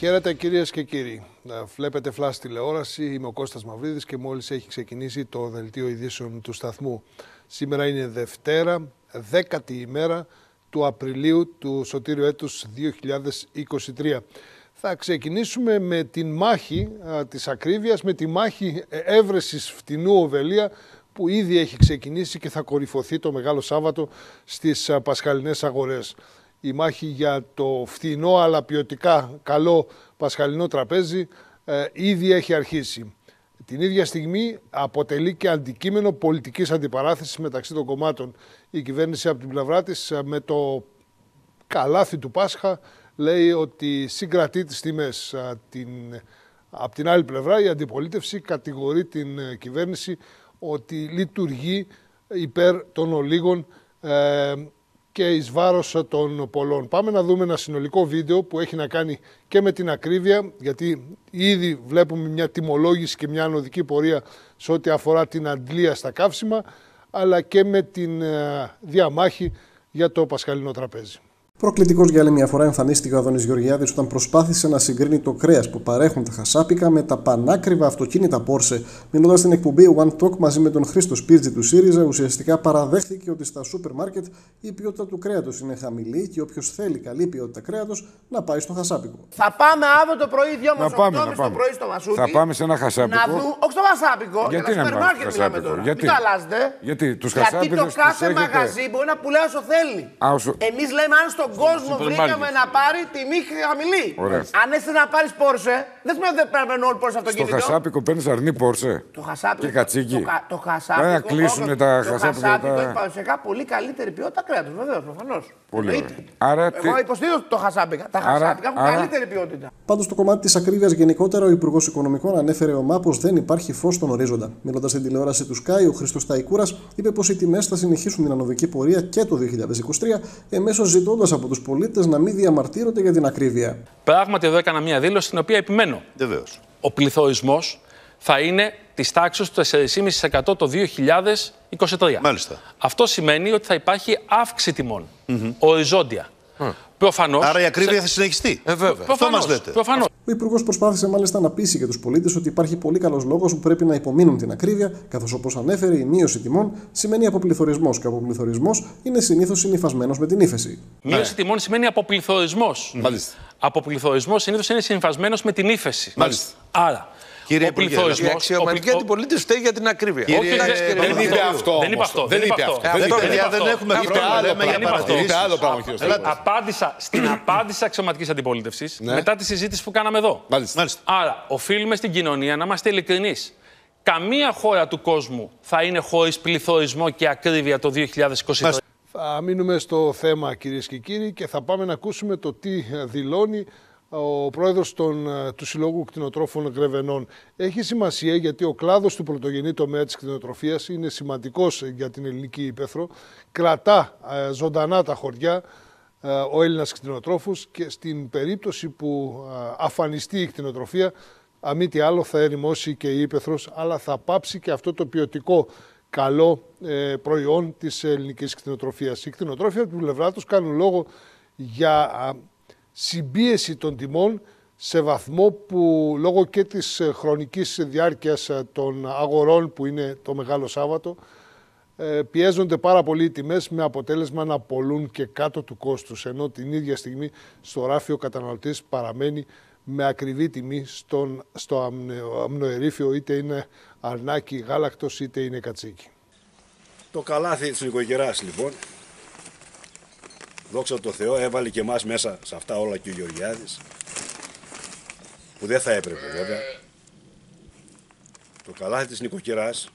Χαίρετε κυρίες και κύριοι. Ε, βλέπετε φλάς τηλεόραση. Είμαι ο Κώστας Μαυρίδης και μόλις έχει ξεκινήσει το δελτίο ειδήσεων του σταθμού. Σήμερα είναι Δευτέρα, δέκατη ημέρα του Απριλίου του σωτήριου έτους 2023. Θα ξεκινήσουμε με την μάχη α, της ακρίβειας, με τη μάχη έβρεσης φτηνού οβελία που ήδη έχει ξεκινήσει και θα κορυφωθεί το Μεγάλο Σάββατο στις α, πασχαλινές αγορές η μάχη για το φθηνό αλλά ποιοτικά καλό πασχαλινό τραπέζι ε, ήδη έχει αρχίσει. Την ίδια στιγμή αποτελεί και αντικείμενο πολιτικής αντιπαράθεσης μεταξύ των κομμάτων. Η κυβέρνηση από την πλευρά της ε, με το καλάθι του Πάσχα λέει ότι συγκρατεί τις τιμές. Ε, την, από την άλλη πλευρά η αντιπολίτευση κατηγορεί την ε, κυβέρνηση ότι λειτουργεί υπέρ των ολίγων και εις βάρος των πολλών. Πάμε να δούμε ένα συνολικό βίντεο που έχει να κάνει και με την ακρίβεια, γιατί ήδη βλέπουμε μια τιμολόγηση και μια ανωδική πορεία σε ό,τι αφορά την αντλία στα καύσιμα, αλλά και με την ε, διαμάχη για το πασχαλινό τραπέζι. Προκλητικός για άλλη μια φορά εμφανίστηκε ο Αδόνη Γεωργιάδης όταν προσπάθησε να συγκρίνει το κρέας που παρέχουν τα χασάπικα με τα πανάκριβα αυτοκίνητα Porsche. Μιλώντα στην εκπομπή One Talk μαζί με τον Χρήστο Σπίρτζη του ΣΥΡΙΖΑ, ουσιαστικά παραδέχθηκε ότι στα σούπερ μάρκετ η ποιότητα του κρέατος είναι χαμηλή και όποιος θέλει καλή ποιότητα κρέατος να πάει στο χασάπικο. Θα πάμε αύριο το πρωί, δύο μας το πρωί στο Μασούτι. Θα πάμε σε ένα χασάπικο. Να δούμε, όχι στο χασάπικο. Γιατί να πάμε στο χασάπικο; Γιατί, Μην αλλάζετε. Γιατί, τους Γιατί το κάθε μαγαζί μπορεί να πουλάει όσο θέλει. Εμείς λέμε αν στο στον κόσμο βρήκαμε να πάρει τιμή χαμηλή. Ωραία. Αν έστε να πάρεις Πόρσε, δεν σημαίνει ότι πρέπει να παίρνει όλοι Πόρσε αυτοκίνητο. Στο χασάπικο παίρνει αρνή Πόρσε. Το χασάπικο. Και κατσίκι. Το, το χασάπικο. Δεν κλείσουν τα χασάπικα. Το χασάπικο έχει παραδοσιακά πολύ καλύτερη ποιότητα κρέατος, βεβαίως, προφανώς. Πολύ ωραία. Άρα, Εγώ υποστηρίζω το χασάπικα. Τα χασάπικα έχουν άρα... καλύτερη ποιότητα. Πάντως, στο κομμάτι της ακρίβειας γενικότερα, ο Υπουργός Οικονομικών ανέφερε ο ΜΑΠΟ δεν υπάρχει φως στον ορίζοντα. Μιλώντας στην τηλεόραση του Sky, ο Χρήστος Ταϊκούρας είπε πως οι τιμές θα συνεχίσουν την ανωδική πορεία και το 2023, εμέσως ζητώντας από τους πολίτες να μην διαμαρτύρονται για την ακρίβεια. Πράγματι, εδώ έκανα μια δήλωση στην οποία επιμένω. Βεβαίως. Ο πληθωρισμός θα είναι της τάξης του 4,5% το 2023. Μάλιστα. Αυτό σημαίνει ότι θα υπάρχει αύξηση τιμών. Mm-hmm. Οριζόντια. Mm. Προφανώς, Άρα η ακρίβεια σε... θα συνεχιστεί. Ε, βέβαια. Αυτό μας λέτε. Προφανώς. Ο Υπουργός προσπάθησε μάλιστα να πείσει και τους πολίτες ότι υπάρχει πολύ καλός λόγος που πρέπει να υπομείνουν την ακρίβεια, καθώς όπως ανέφερε η μείωση τιμών σημαίνει αποπληθωρισμός και ο αποπληθωρισμός είναι συνήθως συνυφασμένος με την ύφεση. Μείωση τιμών σημαίνει αποπληθωρισμός. Μάλιστα. Αποπληθωρισμός συνήθως είναι συνυφασμένος με την ύφεση. Μάλιστα. Άρα, Κύριε ο πληθωρισμός. Η αξιωματική αντιπολίτευση φταίει για την ακρίβεια. Κύριε... δεν είπε αυτό. Δεν είπε αυτό. Δεν είπε αυτό. Δεν έχουμε χρόνο. Λέμε για παρατηρήσεις. άλλο πράγμα, κύριε Απάντησα στην απάντηση αξιωματικής αντιπολίτευσης μετά τη συζήτηση που κάναμε εδώ. Άρα, οφείλουμε στην κοινωνία να είμαστε ειλικρινείς. Καμία χώρα του κόσμου θα είναι χωρίς πληθωρισμό και ακρίβεια το 2023. Θα μείνουμε στο θέμα κυρίες και κύριοι και θα πάμε να ακούσουμε το τι δηλώνει ο πρόεδρος των, του Συλλόγου Κτηνοτρόφων Γρεβενών. Έχει σημασία γιατί ο κλάδος του πρωτογενή τομέα της κτηνοτροφίας είναι σημαντικός για την ελληνική ύπεθρο. Κρατά ζωντανά τα χωριά ο Έλληνας κτηνοτρόφους και στην περίπτωση που αφανιστεί η κτηνοτροφία αμή τι άλλο θα ερημώσει και η ύπεθρος αλλά θα πάψει και αυτό το ποιοτικό καλό ε, προϊόν της ελληνικής κτηνοτροφίας. Οι κτηνοτρόφοι από την πλευρά τους κάνουν λόγο για συμπίεση των τιμών σε βαθμό που λόγω και της ε, χρονικής διάρκειας ε, των αγορών που είναι το Μεγάλο Σάββατο ε, πιέζονται πάρα πολύ οι τιμές με αποτέλεσμα να πολλούν και κάτω του κόστους ενώ την ίδια στιγμή στο ράφιο ο καταναλωτής παραμένει με ακριβή τιμή στον, στο αμνοερήφιο είτε είναι αρνάκι γάλακτος είτε είναι κατσίκι. Το καλάθι της νοικοκυράς λοιπόν δόξα τω Θεώ, έβαλε και εμάς μέσα σε αυτά όλα και ο Γεωργιάδης, που δεν θα έπρεπε βέβαια. Το καλάθι της νοικοκυράς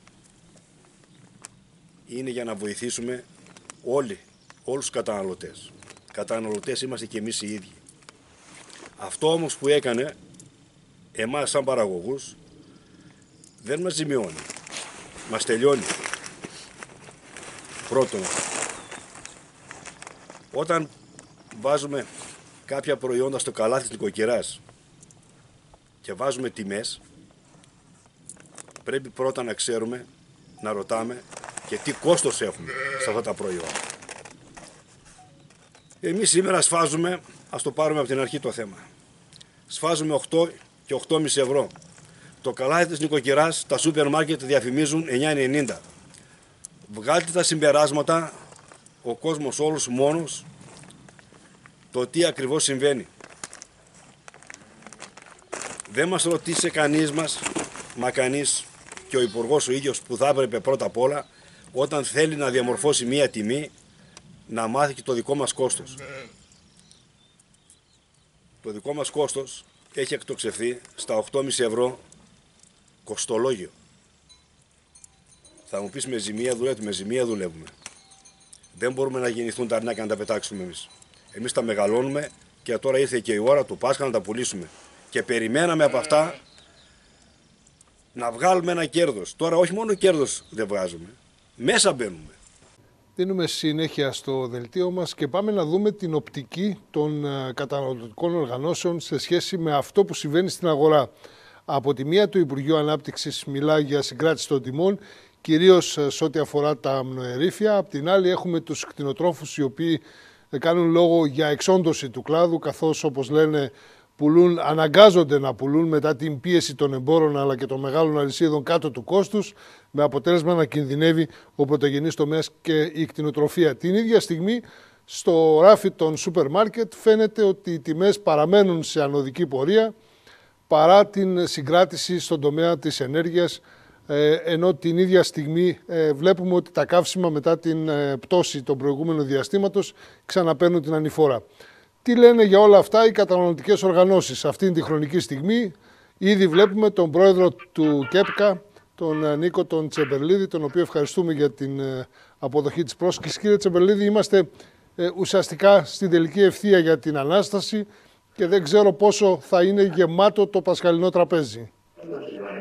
είναι για να βοηθήσουμε όλοι, όλους τους καταναλωτές. Καταναλωτές είμαστε και εμείς οι ίδιοι. Αυτό όμως που έκανε εμάς σαν παραγωγούς δεν μας ζημιώνει, μας τελειώνει. Πρώτον, όταν βάζουμε κάποια προϊόντα στο καλάθι της νοικοκυράς και βάζουμε τιμές, πρέπει πρώτα να ξέρουμε, να ρωτάμε και τι κόστος έχουμε σε αυτά τα προϊόντα. Εμείς σήμερα σφάζουμε, ας το πάρουμε από την αρχή το θέμα. σφάζουμε 8 και 8,5 ευρώ. Το καλάθι της νοικοκυράς τα σούπερ μάρκετ διαφημίζουν 9,90. Βγάλτε τα συμπεράσματα ο κόσμος όλος μόνος το τι ακριβώς συμβαίνει. Δεν μας ρωτήσε κανείς μας, μα κανείς και ο υπουργός ο ίδιος που θα έπρεπε πρώτα απ' όλα όταν θέλει να διαμορφώσει μία τιμή να μάθει και το δικό μας κόστος. Το δικό μας κόστος έχει εκτοξευθεί στα 8,5 ευρώ κοστολόγιο. Θα μου πεις με ζημία δουλεύουμε, με ζημία δουλεύουμε. Δεν μπορούμε να γεννηθούν τα αρνάκια να τα πετάξουμε εμείς. Εμείς τα μεγαλώνουμε και τώρα ήρθε και η ώρα του Πάσχα να τα πουλήσουμε. Και περιμέναμε από αυτά να βγάλουμε ένα κέρδος. Τώρα όχι μόνο κέρδος δεν βγάζουμε, μέσα μπαίνουμε. Δίνουμε συνέχεια στο δελτίο μας και πάμε να δούμε την οπτική των ε, καταναλωτικών οργανώσεων σε σχέση με αυτό που συμβαίνει στην αγορά. Από τη μία του Υπουργείου Ανάπτυξης μιλά για συγκράτηση των τιμών, κυρίως ε, σε ό,τι αφορά τα αμνοερήφια. Από την άλλη έχουμε τους κτηνοτρόφους οι οποίοι ε, κάνουν λόγο για εξόντωση του κλάδου, καθώς όπως λένε πουλούν, αναγκάζονται να πουλούν μετά την πίεση των εμπόρων αλλά και των μεγάλων αλυσίδων κάτω του κόστους με αποτέλεσμα να κινδυνεύει ο πρωτογενής τομέας και η κτηνοτροφία. Την ίδια στιγμή στο ράφι των σούπερ μάρκετ φαίνεται ότι οι τιμές παραμένουν σε ανωδική πορεία παρά την συγκράτηση στον τομέα της ενέργειας ε, ενώ την ίδια στιγμή ε, βλέπουμε ότι τα καύσιμα μετά την ε, πτώση των προηγούμενων διαστήματος ξαναπαίρνουν την ανηφόρα. Τι λένε για όλα αυτά οι καταναλωτικές οργανώσεις αυτήν τη χρονική στιγμή; Ήδη βλέπουμε τον πρόεδρο του ΚΕΠΚΑ, τον Νίκο τον Τσεμπερλίδη, τον οποίο ευχαριστούμε για την αποδοχή της πρόσκλησης. Κύριε Τσεμπερλίδη, είμαστε ουσιαστικά στην τελική ευθεία για την Ανάσταση και δεν ξέρω πόσο θα είναι γεμάτο το πασχαλινό τραπέζι.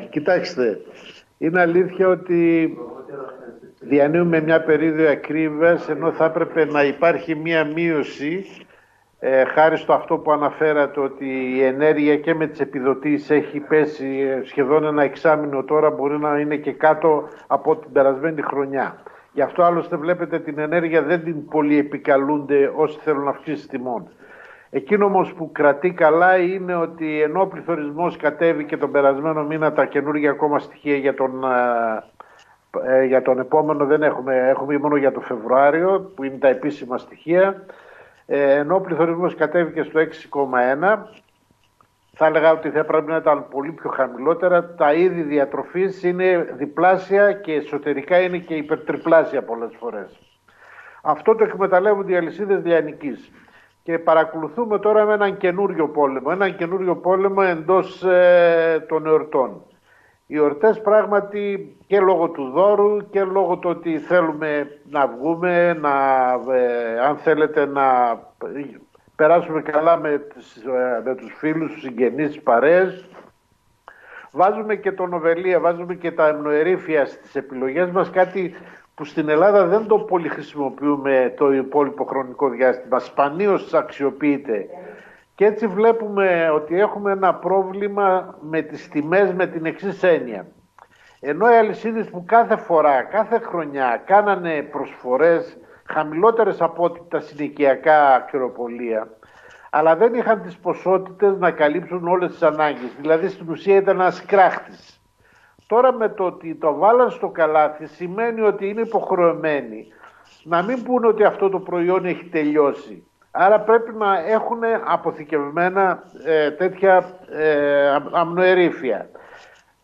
Κοιτάξτε, είναι αλήθεια ότι διανύουμε μια περίοδο ακρίβειας ενώ θα έπρεπε να υπάρχει μια μείωση ε, χάρη στο αυτό που αναφέρατε ότι η ενέργεια και με τις επιδοτήσεις έχει πέσει ε, σχεδόν ένα εξάμεινο τώρα μπορεί να είναι και κάτω από την περασμένη χρονιά. Γι' αυτό άλλωστε βλέπετε την ενέργεια δεν την πολύ επικαλούνται όσοι θέλουν αυξήσει τιμών. Εκείνο όμως που κρατεί καλά είναι ότι ενώ ο πληθωρισμός κατέβηκε τον περασμένο μήνα τα καινούργια ακόμα στοιχεία για τον, ε, για τον επόμενο δεν έχουμε, έχουμε μόνο για το Φεβρουάριο που είναι τα επίσημα στοιχεία ε, ενώ ο πληθωρισμός κατέβηκε στο 6,1 θα έλεγα ότι θα πρέπει να ήταν πολύ πιο χαμηλότερα. Τα είδη διατροφής είναι διπλάσια και εσωτερικά είναι και υπερτριπλάσια πολλές φορές. Αυτό το εκμεταλλεύονται οι αλυσίδες διανικής και παρακολουθούμε τώρα με έναν καινούριο πόλεμο, έναν καινούριο πόλεμο εντός ε, των εορτών. Οι εορτές πράγματι και λόγω του δώρου και λόγω του ότι θέλουμε να βγούμε, να, ε, αν θέλετε να περάσουμε καλά με, τις, ε, με τους φίλους, τους συγγενείς, τις παρέες. Βάζουμε και τον Οβελία, βάζουμε και τα εμνοερήφια στις επιλογές μας, κάτι που στην Ελλάδα δεν το πολύ χρησιμοποιούμε το υπόλοιπο χρονικό διάστημα. Σπανίως αξιοποιείται. Και έτσι βλέπουμε ότι έχουμε ένα πρόβλημα με τις τιμές με την εξής έννοια. Ενώ οι αλυσίδες που κάθε φορά, κάθε χρονιά κάνανε προσφορές χαμηλότερες από ό,τι τα συνοικιακά ακροπολία, αλλά δεν είχαν τις ποσότητες να καλύψουν όλες τις ανάγκες. Δηλαδή στην ουσία ήταν ένας κράχτης. Τώρα με το ότι το βάλαν στο καλάθι σημαίνει ότι είναι υποχρεωμένοι να μην πούνε ότι αυτό το προϊόν έχει τελειώσει. Άρα πρέπει να έχουν αποθηκευμένα ε, τέτοια ε, αμνοερήφια.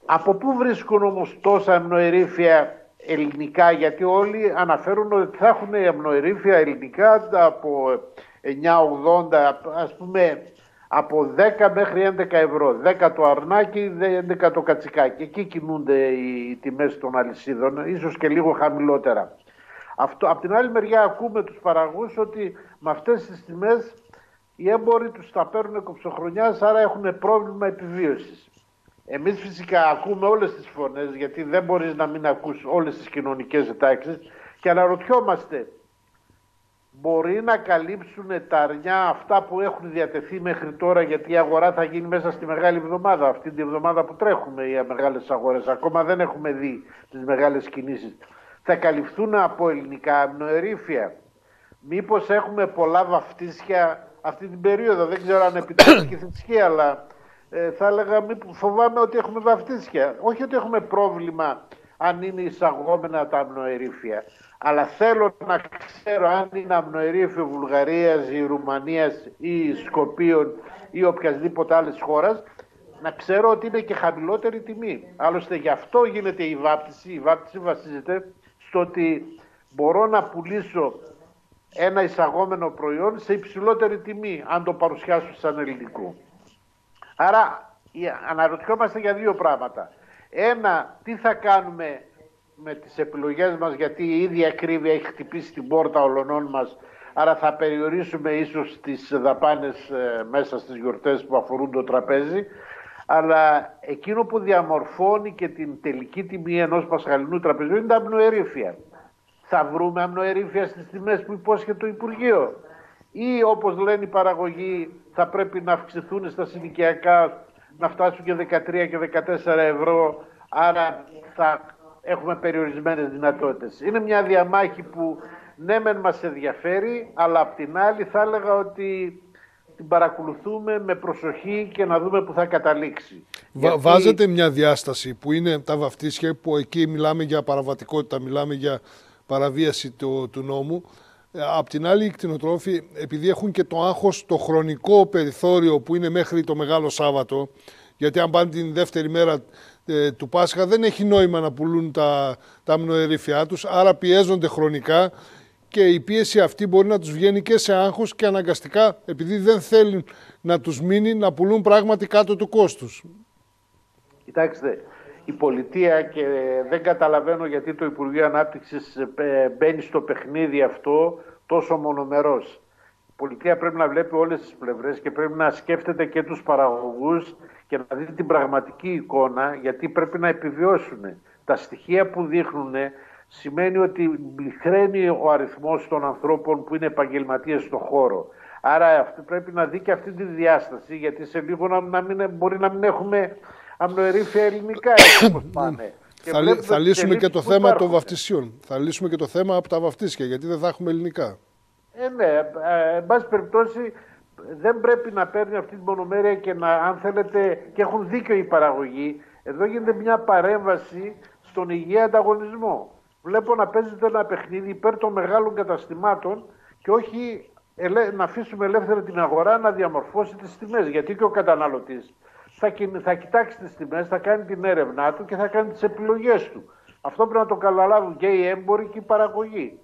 Από πού βρίσκουν όμως τόσα αμνοερήφια ελληνικά, γιατί όλοι αναφέρουν ότι θα έχουν αμνοερήφια ελληνικά από 9,80 ας πούμε από 10 μέχρι 11 ευρώ. 10 το αρνάκι, 11 το κατσικάκι. Εκεί κινούνται οι τιμές των αλυσίδων, ίσως και λίγο χαμηλότερα. Αυτό, απ' την άλλη μεριά ακούμε τους παραγούς ότι με αυτές τις τιμές οι έμποροι τους τα παίρνουν κοψοχρονιάς, άρα έχουν πρόβλημα επιβίωσης. Εμείς φυσικά ακούμε όλες τις φωνές, γιατί δεν μπορείς να μην ακούς όλες τις κοινωνικές τάξεις και αναρωτιόμαστε μπορεί να καλύψουν τα αρνιά αυτά που έχουν διατεθεί μέχρι τώρα γιατί η αγορά θα γίνει μέσα στη μεγάλη εβδομάδα, αυτή τη εβδομάδα που τρέχουμε οι μεγάλες αγορές. Ακόμα δεν έχουμε δει τις μεγάλες κινήσεις. Θα καλυφθούν από ελληνικά αμνοερήφια. Μήπως έχουμε πολλά βαφτίσια αυτή την περίοδο. Δεν ξέρω αν επιτρέπει και θρησκεία, αλλά ε, θα έλεγα φοβάμαι ότι έχουμε βαφτίσια. Όχι ότι έχουμε πρόβλημα αν είναι εισαγόμενα τα αμνοερήφια. Αλλά θέλω να ξέρω αν είναι αμνοερήφιο Βουλγαρίας ή Ρουμανίας ή Σκοπίων ή οποιασδήποτε άλλης χώρας να ξέρω ότι είναι και χαμηλότερη τιμή. Άλλωστε γι' αυτό γίνεται η βάπτιση. Η βάπτιση βασίζεται στο ότι μπορώ να πουλήσω ένα εισαγόμενο προϊόν σε υψηλότερη τιμή αν το παρουσιάσω σαν ελληνικό. Άρα αναρωτιόμαστε για δύο πράγματα. Ένα, τι θα κάνουμε με τις επιλογές μας γιατί η ίδια ακρίβεια έχει χτυπήσει την πόρτα ολονών μας άρα θα περιορίσουμε ίσως τις δαπάνες ε, μέσα στις γιορτές που αφορούν το τραπέζι αλλά εκείνο που διαμορφώνει και την τελική τιμή ενός πασχαλινού τραπεζιού είναι τα αμνοερήφια. Θα βρούμε αμνοερήφια στις τιμές που υπόσχεται το Υπουργείο; Ή όπως λένε οι παραγωγοί θα πρέπει να αυξηθούν στα συνοικιακά να φτάσουν και 13 και 14 ευρώ άρα θα έχουμε περιορισμένες δυνατότητες. Είναι μια διαμάχη που ναι μεν μας ενδιαφέρει αλλά απ' την άλλη θα έλεγα ότι την παρακολουθούμε με προσοχή και να δούμε που θα καταλήξει. Βάζετε μια διάσταση που είναι τα βαφτίσια που εκεί μιλάμε για παραβατικότητα, μιλάμε για παραβίαση του, του νόμου. Ε, απ' την άλλη οι κτηνοτρόφοι επειδή έχουν και το άγχος το χρονικό περιθώριο που είναι μέχρι το Μεγάλο Σάββατο γιατί αν πάνε την δεύτερη μέρα ε, του Πάσχα δεν έχει νόημα να πουλούν τα, τα μνοερήφια τους άρα πιέζονται χρονικά και η πίεση αυτή μπορεί να τους βγαίνει και σε άγχος και αναγκαστικά επειδή δεν θέλουν να τους μείνει να πουλούν πράγματι κάτω του κόστους. Κοιτάξτε, η πολιτεία και δεν καταλαβαίνω γιατί το Υπουργείο Ανάπτυξης ε, μπαίνει στο παιχνίδι αυτό τόσο μονομερός. Η πολιτεία πρέπει να βλέπει όλες τις πλευρές και πρέπει να σκέφτεται και τους παραγωγούς και να δει την πραγματική εικόνα γιατί πρέπει να επιβιώσουν. Τα στοιχεία που δείχνουν σημαίνει ότι μικραίνει ο αριθμός των ανθρώπων που είναι επαγγελματίες στον χώρο. Άρα αυτό πρέπει να δει και αυτή τη διάσταση, γιατί σε λίγο να, μην, μπορεί να μην έχουμε αμνοερήφια ελληνικά έτσι όπως πάνε. θα, θα λύσουμε και το θέμα των βαφτισιών. Θα λύσουμε και το θέμα από τα βαφτίσια, γιατί δεν θα έχουμε ελληνικά. Ε, ναι, ε, εν πάση περιπτώσει δεν πρέπει να παίρνει αυτή την μονομέρεια και να, αν θέλετε, και έχουν δίκιο οι παραγωγοί, εδώ γίνεται μια παρέμβαση στον υγιή ανταγωνισμό βλέπω να παίζεται ένα παιχνίδι υπέρ των μεγάλων καταστημάτων και όχι να αφήσουμε ελεύθερη την αγορά να διαμορφώσει τις τιμές. Γιατί και ο καταναλωτής θα, θα κοιτάξει τις τιμές, θα κάνει την έρευνά του και θα κάνει τις επιλογές του. Αυτό πρέπει να το καταλάβουν και οι έμποροι και οι παραγωγοί.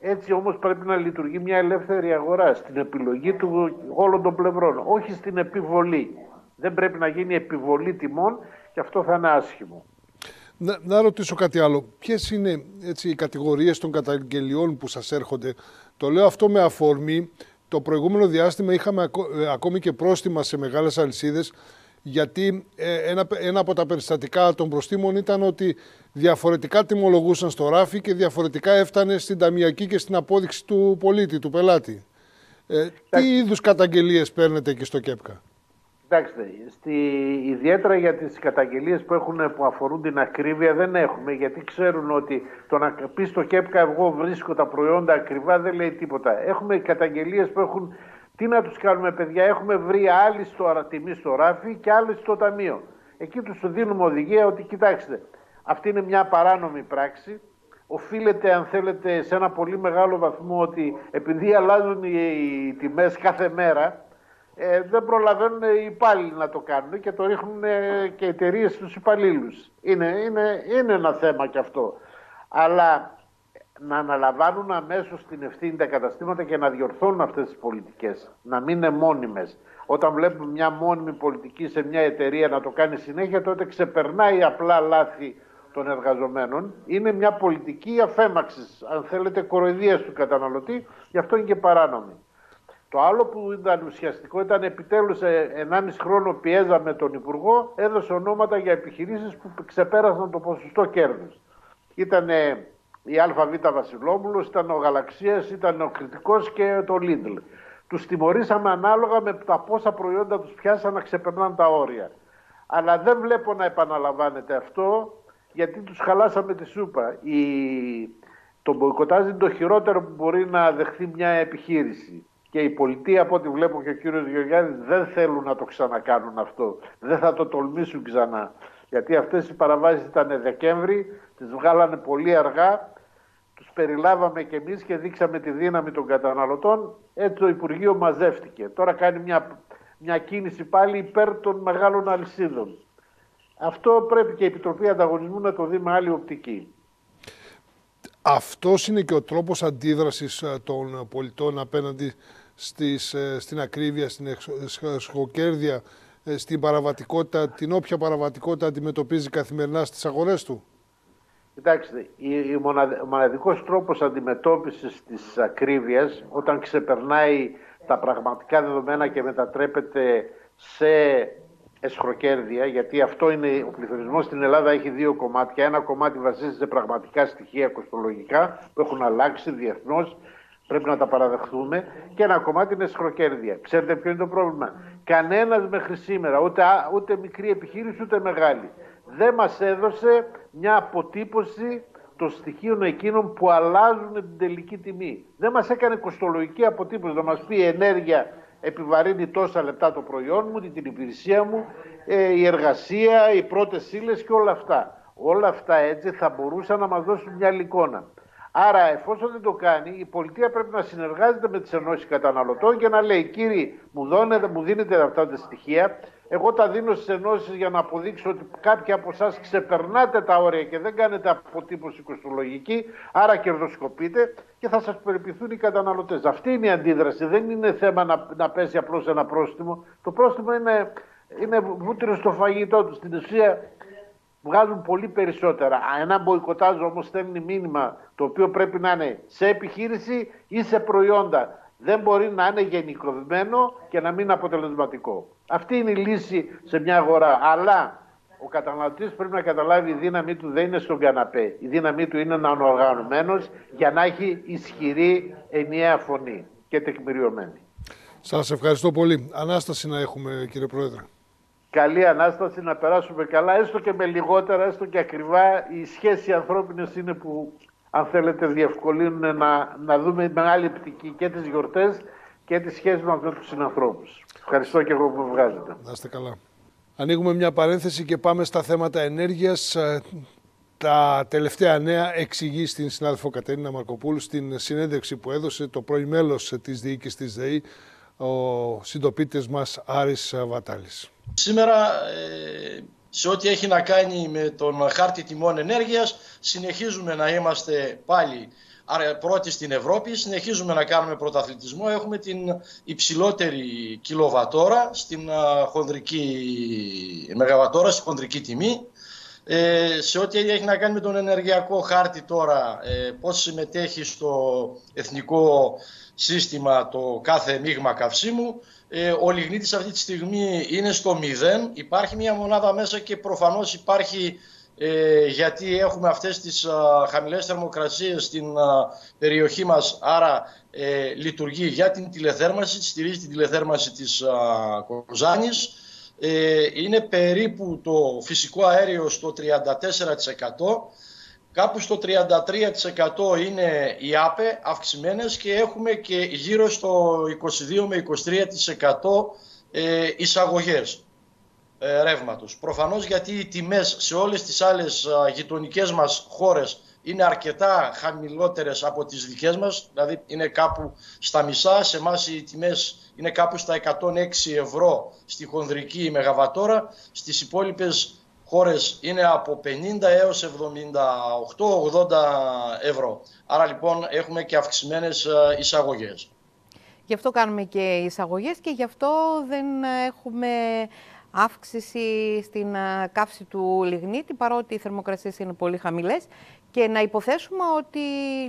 Έτσι όμως πρέπει να λειτουργεί μια ελεύθερη αγορά στην επιλογή του όλων των πλευρών, όχι στην επιβολή. Δεν πρέπει να γίνει επιβολή τιμών και αυτό θα είναι άσχημο. Να, να ρωτήσω κάτι άλλο. Ποιες είναι έτσι, οι κατηγορίες των καταγγελιών που σας έρχονται; Το λέω αυτό με αφορμή. Το προηγούμενο διάστημα είχαμε ε, ακόμη και πρόστιμα σε μεγάλες αλυσίδες γιατί ε, ένα, ένα από τα περιστατικά των προστήμων ήταν ότι διαφορετικά τιμολογούσαν στο ράφι και διαφορετικά έφτανε στην ταμιακή και στην απόδειξη του πολίτη, του πελάτη. Ε, τι είδους καταγγελίες παίρνετε εκεί στο ΚΕΠΚΑ; Κοιτάξτε, στη, ιδιαίτερα για τις καταγγελίες που, έχουν, που αφορούν την ακρίβεια δεν έχουμε, γιατί ξέρουν ότι το να πει στο ΚΕΠΚΑ εγώ βρίσκω τα προϊόντα ακριβά δεν λέει τίποτα. Έχουμε καταγγελίες που έχουν, τι να τους κάνουμε παιδιά, έχουμε βρει άλλη στο, τιμή στο ράφι και άλλη στο ταμείο. Εκεί τους δίνουμε οδηγία ότι κοιτάξτε, αυτή είναι μια παράνομη πράξη, οφείλεται αν θέλετε σε ένα πολύ μεγάλο βαθμό ότι επειδή αλλάζουν οι, οι τιμές κάθε μέρα, ε, δεν προλαβαίνουν οι υπάλληλοι να το κάνουν και το ρίχνουν και οι εταιρείες στους υπαλλήλους. Είναι, είναι, είναι ένα θέμα και αυτό. Αλλά να αναλαμβάνουν αμέσως την ευθύνη τα καταστήματα και να διορθώνουν αυτές τις πολιτικές. Να μην είναι μόνιμες. Όταν βλέπουμε μια μόνιμη πολιτική σε μια εταιρεία να το κάνει συνέχεια, τότε ξεπερνάει απλά λάθη των εργαζομένων. Είναι μια πολιτική αφέμαξης, αν θέλετε, κοροϊδίας του καταναλωτή, γι' αυτό είναι και παράνομη. Το άλλο που ήταν ουσιαστικό ήταν επιτέλους 1,5 χρόνο πιέζαμε τον Υπουργό, έδωσε ονόματα για επιχειρήσεις που ξεπέρασαν το ποσοστό κέρδους. Ήταν η ΑΒ Βασιλόπουλος, ήταν ο Γαλαξίας, ήταν ο Κριτικός και το Λίντλ. Τους τιμωρήσαμε ανάλογα με τα πόσα προϊόντα τους πιάσαν να ξεπερνάνε τα όρια. Αλλά δεν βλέπω να επαναλαμβάνεται αυτό, γιατί τους χαλάσαμε τη σούπα. Η... Το μποϊκοτάζ είναι το χειρότερο που μπορεί να δεχθεί μια επιχείρηση Και η πολιτεία, από ό,τι βλέπω και ο κύριος Γεωργιάδης, δεν θέλουν να το ξανακάνουν αυτό. Δεν θα το τολμήσουν ξανά. Γιατί αυτές οι παραβάσεις ήταν Δεκέμβρη, τις βγάλανε πολύ αργά, τους περιλάβαμε κι εμείς και δείξαμε τη δύναμη των καταναλωτών. Έτσι το Υπουργείο μαζεύτηκε. Τώρα κάνει μια, μια κίνηση πάλι υπέρ των μεγάλων αλυσίδων. Αυτό πρέπει και η Επιτροπή Ανταγωνισμού να το δει με άλλη οπτική. Αυτός είναι και ο τρόπος αντίδρασης ε, των πολιτών απέναντι στις, ε, στην ακρίβεια, στην εσχοκέρδεια, ε, στην παραβατικότητα, την όποια παραβατικότητα αντιμετωπίζει καθημερινά στις αγορές του; Κοιτάξτε, ο μοναδικός τρόπος αντιμετώπισης της ακρίβειας όταν ξεπερνάει τα πραγματικά δεδομένα και μετατρέπεται σε εσχροκέρδεια, γιατί αυτό είναι ο πληθωρισμός στην Ελλάδα έχει δύο κομμάτια. Ένα κομμάτι βασίζεται σε πραγματικά στοιχεία κοστολογικά που έχουν αλλάξει διεθνώς Πρέπει να τα παραδεχθούμε. Και ένα κομμάτι είναι σχροκέρδια. Ξέρετε ποιο είναι το πρόβλημα; Κανένας μέχρι σήμερα, ούτε, ούτε μικρή επιχείρηση ούτε μεγάλη, δεν μας έδωσε μια αποτύπωση των στοιχείων εκείνων που αλλάζουν την τελική τιμή. Δεν μας έκανε κοστολογική αποτύπωση να μας πει η ενέργεια επιβαρύνει τόσα λεπτά το προϊόν μου, την υπηρεσία μου, ε, η εργασία, οι πρώτες ύλες και όλα αυτά. Όλα αυτά έτσι θα μπορούσαν να μας δώσουν μια εικόνα. Άρα, εφόσον δεν το κάνει, η πολιτεία πρέπει να συνεργάζεται με τις ενώσεις καταναλωτών και να λέει: Κύριοι, μου, δώνετε, μου δίνετε αυτά τα στοιχεία. Εγώ τα δίνω στις ενώσεις για να αποδείξω ότι κάποιοι από εσάς ξεπερνάτε τα όρια και δεν κάνετε αποτύπωση κοστολογική, άρα κερδοσκοπείτε και θα σας περιποιηθούν οι καταναλωτές. Αυτή είναι η αντίδραση. Δεν είναι θέμα να, να πέσει απλώς ένα πρόστιμο. Το πρόστιμο είναι, είναι βούτυρο στο φαγητό του. Στην ουσία βγάζουν πολύ περισσότερα. Ένα μποϊκοτάζ όμως στέλνει μήνυμα το οποίο πρέπει να είναι σε επιχείρηση ή σε προϊόντα. Δεν μπορεί να είναι γενικευμένο και να μην είναι αποτελεσματικό. Αυτή είναι η λύση σε μια αγορά. Αλλά ο καταναλωτής πρέπει να καταλάβει η δύναμή του δεν είναι στον καναπέ. Η δύναμή του είναι να είναι οργανωμένος για να έχει ισχυρή ενιαία φωνή και τεκμηριωμένη. Σας ευχαριστώ πολύ. Ανάσταση να έχουμε κύριε Πρόεδρε καλή Ανάσταση, να περάσουμε καλά, έστω και με λιγότερα, έστω και ακριβά. Οι σχέση ανθρώπινες είναι που, αν θέλετε, διευκολύνουν να, να δούμε με άλλη πτυχή και τις γιορτές και τις σχέσεις μας με τους συνανθρώπους. Ευχαριστώ και εγώ που με βγάζετε. Να είστε καλά. Ανοίγουμε μια παρένθεση και πάμε στα θέματα ενέργειας. Ε, τα τελευταία νέα εξηγεί στην συνάδελφο Κατερίνα Μαρκοπούλου στην συνέντευξη που έδωσε το πρώην μέλος της διοίκησης της ΔΕΗ, ο συντοπίτης μας Άρης Βατάλης. Σήμερα ε, σε ό,τι έχει να κάνει με τον χάρτη τιμών ενέργειας συνεχίζουμε να είμαστε πάλι πρώτοι στην Ευρώπη, συνεχίζουμε να κάνουμε πρωταθλητισμό, έχουμε την υψηλότερη κιλοβατόρα στην χονδρική μεγαβατόρα, στη χονδρική τιμή. Ε, σε ό,τι έχει να κάνει με τον ενεργειακό χάρτη τώρα, ε, πώς συμμετέχει στο εθνικό σύστημα το κάθε μείγμα καυσίμου, ε, ο λιγνίτης αυτή τη στιγμή είναι στο 0. Υπάρχει μια μονάδα μέσα και προφανώς υπάρχει ε, γιατί έχουμε αυτές τις α, χαμηλές θερμοκρασίες στην περιοχή μας, άρα ε, λειτουργεί για την τηλεθέρμανση, στηρίζει την τηλεθέρμανση της α, Κοζάνης. Ε, είναι περίπου το φυσικό αέριο στο 34%. Κάπου στο 33% είναι οι ΑΠΕ αυξημένες και έχουμε και γύρω στο 22 με 23% ε, εισαγωγές ε, ρεύματος. Προφανώς γιατί οι τιμές σε όλες τις άλλες γειτονικές μας χώρες είναι αρκετά χαμηλότερες από τις δικές μας, δηλαδή είναι κάπου στα μισά, σε εμάς οι τιμές είναι κάπου στα 106 ευρώ στη χονδρική μεγαβατόρα, στις υπόλοιπες χώρες είναι από 50 έως 78-80 ευρώ. Άρα λοιπόν έχουμε και αυξημένες ε, εισαγωγές. Γι' αυτό κάνουμε και εισαγωγές και γι' αυτό δεν έχουμε αύξηση στην ε, καύση του λιγνίτη, παρότι οι θερμοκρασίες είναι πολύ χαμηλές και να υποθέσουμε ότι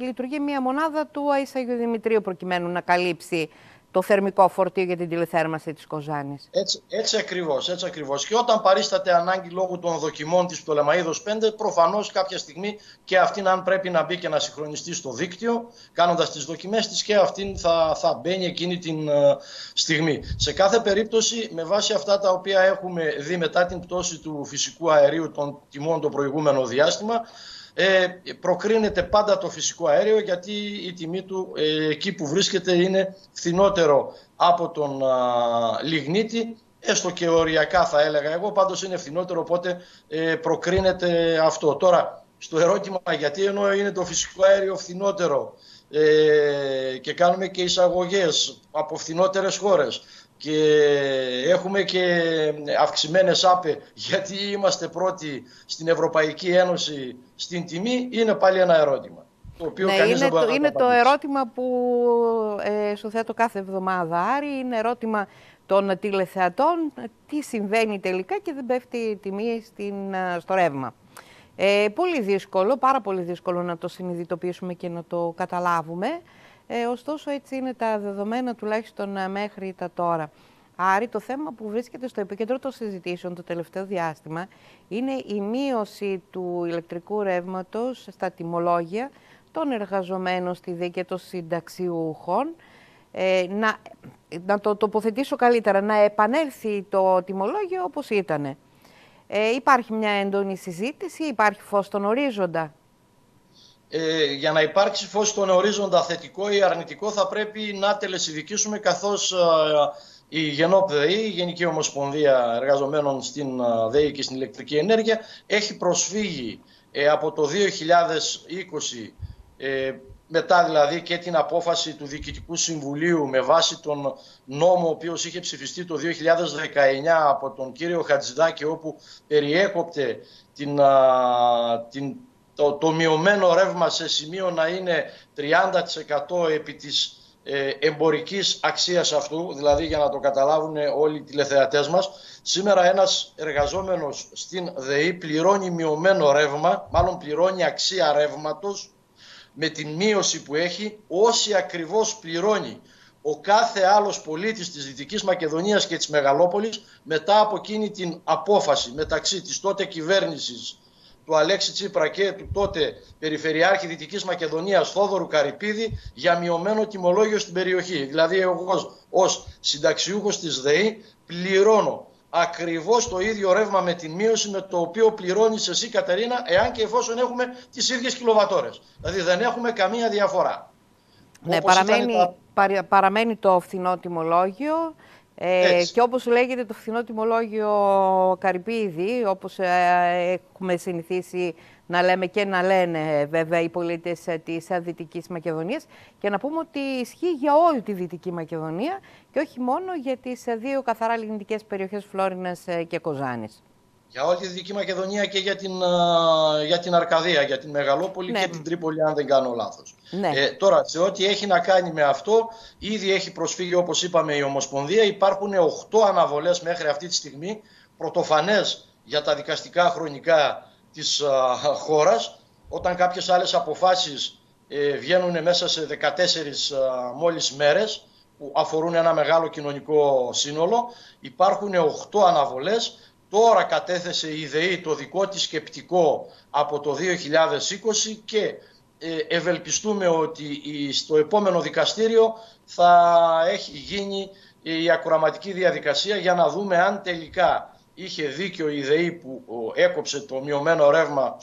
λειτουργεί μια μονάδα του Αϊσαγίου Δημητρίου προκειμένου να καλύψει το θερμικό φορτίο για την τηλεθέρμανση της Κοζάνης. Έτσι, έτσι ακριβώς, έτσι ακριβώς. Και όταν παρίσταται ανάγκη λόγω των δοκιμών της Πτολεμαίδος 5, προφανώς κάποια στιγμή και αυτήν αν πρέπει να μπει και να συγχρονιστεί στο δίκτυο, κάνοντας τις δοκιμές της και αυτήν θα, θα μπαίνει εκείνη την uh, στιγμή. Σε κάθε περίπτωση, με βάση αυτά τα οποία έχουμε δει μετά την πτώση του φυσικού αερίου των τιμών το προηγούμενο διάστημα, ε, προκρίνεται πάντα το φυσικό αέριο γιατί η τιμή του ε, εκεί που βρίσκεται είναι φθηνότερο από τον λιγνίτη έστω και οριακά θα έλεγα εγώ πάντως είναι φθηνότερο οπότε ε, προκρίνεται αυτό. Τώρα στο ερώτημα γιατί ενώ είναι το φυσικό αέριο φθηνότερο ε, και κάνουμε και εισαγωγές από φθηνότερες χώρες και έχουμε και αυξημένες άπε γιατί είμαστε πρώτοι στην Ευρωπαϊκή Ένωση στην τιμή είναι πάλι ένα ερώτημα. Το οποίο ναι, είναι, το, είναι το ερώτημα που ε, σου θέτω κάθε εβδομάδα, Άρη. Είναι ερώτημα των τηλεθεατών τι συμβαίνει τελικά και δεν πέφτει η τιμή στην, ε, στο ρεύμα. Ε, πολύ δύσκολο, πάρα πολύ δύσκολο να το συνειδητοποιήσουμε και να το καταλάβουμε. Ε, ωστόσο, έτσι είναι τα δεδομένα τουλάχιστον ε, μέχρι τα τώρα. Άρη, το θέμα που βρίσκεται στο επίκεντρο των συζητήσεων το τελευταίο διάστημα είναι η μείωση του ηλεκτρικού ρεύματος στα τιμολόγια των εργαζομένων στη δίκαια των συνταξιούχων. Ε, να, να το τοποθετήσω καλύτερα, να επανέλθει το τιμολόγιο όπως ήταν. Ε, υπάρχει μια έντονη συζήτηση, υπάρχει φως στον ορίζοντα. Ε, για να υπάρξει φως στον ορίζοντα θετικό ή αρνητικό θα πρέπει να τελεσυδικήσουμε καθώς η ΓΕΝΟΠ ΔΕΗ, η Γενική Ομοσπονδία Εργαζομένων στην ΔΕΗ και στην ηλεκτρική ενέργεια, έχει προσφύγει ε, από το 2020 ε, μετά δηλαδή και την απόφαση του Διοικητικού Συμβουλίου με βάση τον νόμο ο οποίος είχε ψηφιστεί το 2019 από τον κύριο Χατζηδάκη όπου περιέκοπτε την, την, το, το μειωμένο ρεύμα σε σημείο να είναι 30% επί της ε, εμπορικής αξίας αυτού, δηλαδή για να το καταλάβουν όλοι οι τηλεθεατές μας. Σήμερα ένας εργαζόμενος στην ΔΕΗ πληρώνει μειωμένο ρεύμα, μάλλον πληρώνει αξία ρεύματος με την μείωση που έχει, όσοι ακριβώς πληρώνει ο κάθε άλλος πολίτης της Δυτικής Μακεδονίας και της Μεγαλόπολης μετά από εκείνη την απόφαση μεταξύ της τότε κυβέρνησης του Αλέξη Τσίπρα και του τότε Περιφερειάρχη Δυτικής Μακεδονίας Θόδωρου Καρυπίδη για μειωμένο τιμολόγιο στην περιοχή. Δηλαδή εγώ ως συνταξιούχος της ΔΕΗ πληρώνω ακριβώς το ίδιο ρεύμα με την μείωση με το οποίο πληρώνεις εσύ Κατερίνα εάν και εφόσον έχουμε τις ίδιες κιλοβατόρες. Δηλαδή δεν έχουμε καμία διαφορά. Ναι, παραμένει, παραμένει το φθηνό τιμολόγιο. Ε, και όπως λέγεται το φθηνό τιμολόγιο Καρυπίδη, όπως ε, έχουμε συνηθίσει να λέμε και να λένε βέβαια οι πολίτες ε, της Δυτικής Μακεδονίας και να πούμε ότι ισχύει για όλη τη Δυτική Μακεδονία και όχι μόνο για τις ε, δύο καθαρά λιγνητικές περιοχές Φλόρινας και Κοζάνης. Για όλη τη Δυτική Μακεδονία και για την, για την Αρκαδία, για την Μεγαλόπολη ναι. και την Τρίπολη, αν δεν κάνω λάθος. Ναι. Ε, τώρα, σε ό,τι έχει να κάνει με αυτό, ήδη έχει προσφύγει, όπως είπαμε, η Ομοσπονδία. Υπάρχουν 8 αναβολές μέχρι αυτή τη στιγμή, πρωτοφανές για τα δικαστικά χρονικά της α, χώρας. Όταν κάποιες άλλες αποφάσεις ε, βγαίνουν μέσα σε 14 α, μόλις μέρες, που αφορούν ένα μεγάλο κοινωνικό σύνολο, υπάρχουν 8 αναβολές Τώρα κατέθεσε η ΔΕΗ το δικό της σκεπτικό από το 2020 και ε, ευελπιστούμε ότι στο επόμενο δικαστήριο θα έχει γίνει η ακροαματική διαδικασία για να δούμε αν τελικά είχε δίκιο η ΔΕΗ που έκοψε το μειωμένο ρεύμα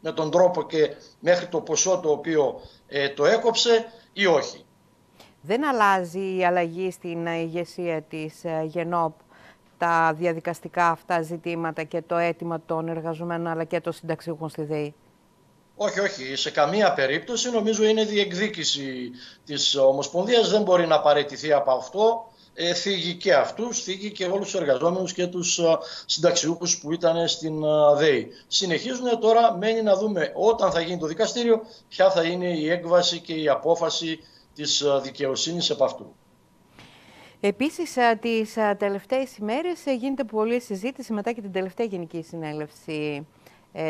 με τον τρόπο και μέχρι το ποσό το οποίο ε, το έκοψε ή όχι. Δεν αλλάζει η αλλαγή στην ηγεσία της ε, ΓΕΝΟΠ τα διαδικαστικά αυτά ζητήματα και το αίτημα των εργαζομένων αλλά και των συνταξιούχων στη ΔΕΗ; Όχι, όχι. Σε καμία περίπτωση νομίζω είναι διεκδίκηση της Ομοσπονδίας. Δεν μπορεί να παραιτηθεί από αυτό. Ε, θίγει και αυτούς, θίγει και όλους τους εργαζόμενους και τους ε, συνταξιούχους που ήταν στην ε, ΔΕΗ. Συνεχίζουν τώρα, μένει να δούμε όταν θα γίνει το δικαστήριο ποια θα είναι η έκβαση και η απόφαση της ε, δικαιοσύνης επ' αυτού. Επίσης, τις τελευταίες ημέρες ε, γίνεται πολλή συζήτηση μετά και την τελευταία Γενική Συνέλευση ε,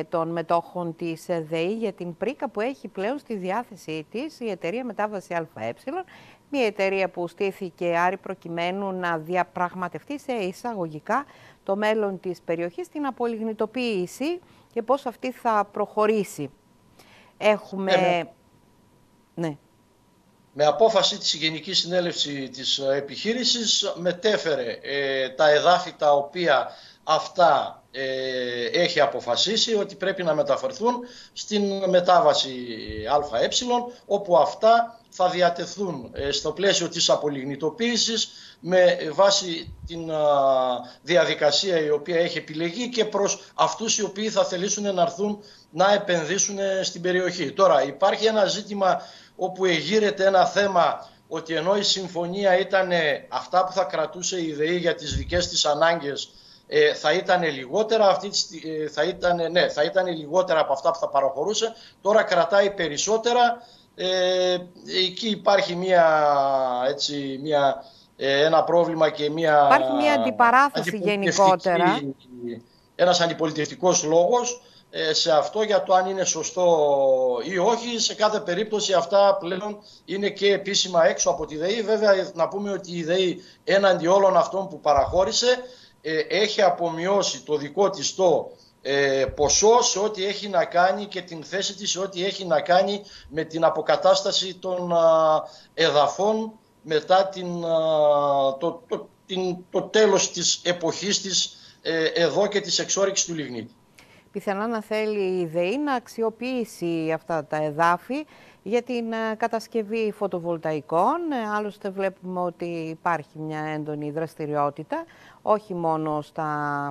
των μετόχων της ε, ΔΕΗ για την πρίκα που έχει πλέον στη διάθεσή της η εταιρεία Μετάβαση ΑΕ, μια εταιρεία που στήθηκε άρη προκειμένου να διαπραγματευτεί σε εισαγωγικά το μέλλον της περιοχής, την απολιγνητοποίηση και πώς αυτή θα προχωρήσει. Έχουμε... ναι. ναι με απόφαση της Γενικής Συνέλευσης της επιχείρησης μετέφερε ε, τα εδάφη τα οποία αυτά ε, έχει αποφασίσει ότι πρέπει να μεταφερθούν στην μετάβαση ΑΕ όπου αυτά θα διατεθούν ε, στο πλαίσιο της απολιγνητοποίησης με βάση την διαδικασία η οποία έχει επιλεγεί και προς αυτούς οι οποίοι θα θελήσουν να έρθουν να επενδύσουν στην περιοχή. Τώρα υπάρχει ένα ζήτημα όπου εγείρεται ένα θέμα ότι ενώ η συμφωνία ήταν αυτά που θα κρατούσε η ΔΕΗ για τις δικές της ανάγκες ε, θα ήταν λιγότερα, αυτή, ε, θα, ήταν, ναι, θα ήταν λιγότερα από αυτά που θα παραχωρούσε. Τώρα κρατάει περισσότερα. Ε, εκεί υπάρχει μια, έτσι, μια, ε, ένα πρόβλημα και μια... Υπάρχει μια αντιπαράθεση γενικότερα. Ένας αντιπολιτευτικός λόγος ε, σε αυτό για το αν είναι σωστό ή όχι. Σε κάθε περίπτωση αυτά πλέον είναι και επίσημα έξω από τη ΔΕΗ. Βέβαια να πούμε ότι η ΔΕΗ έναντι όλων αυτών που παραχώρησε ε, έχει απομειώσει το δικό της το ε, ποσό σε ό,τι έχει να κάνει και την θέση της σε ό,τι έχει να κάνει με την αποκατάσταση των εδαφών μετά την, το, το, την, το τέλος της εποχής της ε, εδώ και της εξόριξης του λιγνίτη. Πιθανά να θέλει η ΔΕΗ να αξιοποιήσει αυτά τα εδάφη για την κατασκευή φωτοβολταϊκών. Άλλωστε βλέπουμε ότι υπάρχει μια έντονη δραστηριότητα όχι μόνο στα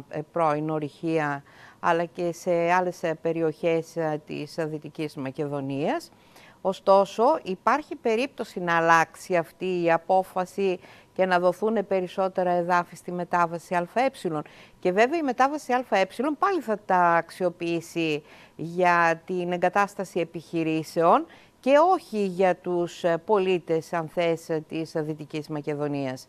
ε, πρώην ορυχεία, αλλά και σε άλλες ε, περιοχές ε, της Δυτικής Μακεδονίας. Ωστόσο, υπάρχει περίπτωση να αλλάξει αυτή η απόφαση και να δοθούν περισσότερα εδάφη στη μετάβαση ΑΕ. Και βέβαια η μετάβαση ΑΕ πάλι θα τα αξιοποιήσει για την εγκατάσταση επιχειρήσεων και όχι για τους πολίτες, αν θες, της Δυτικής Μακεδονίας.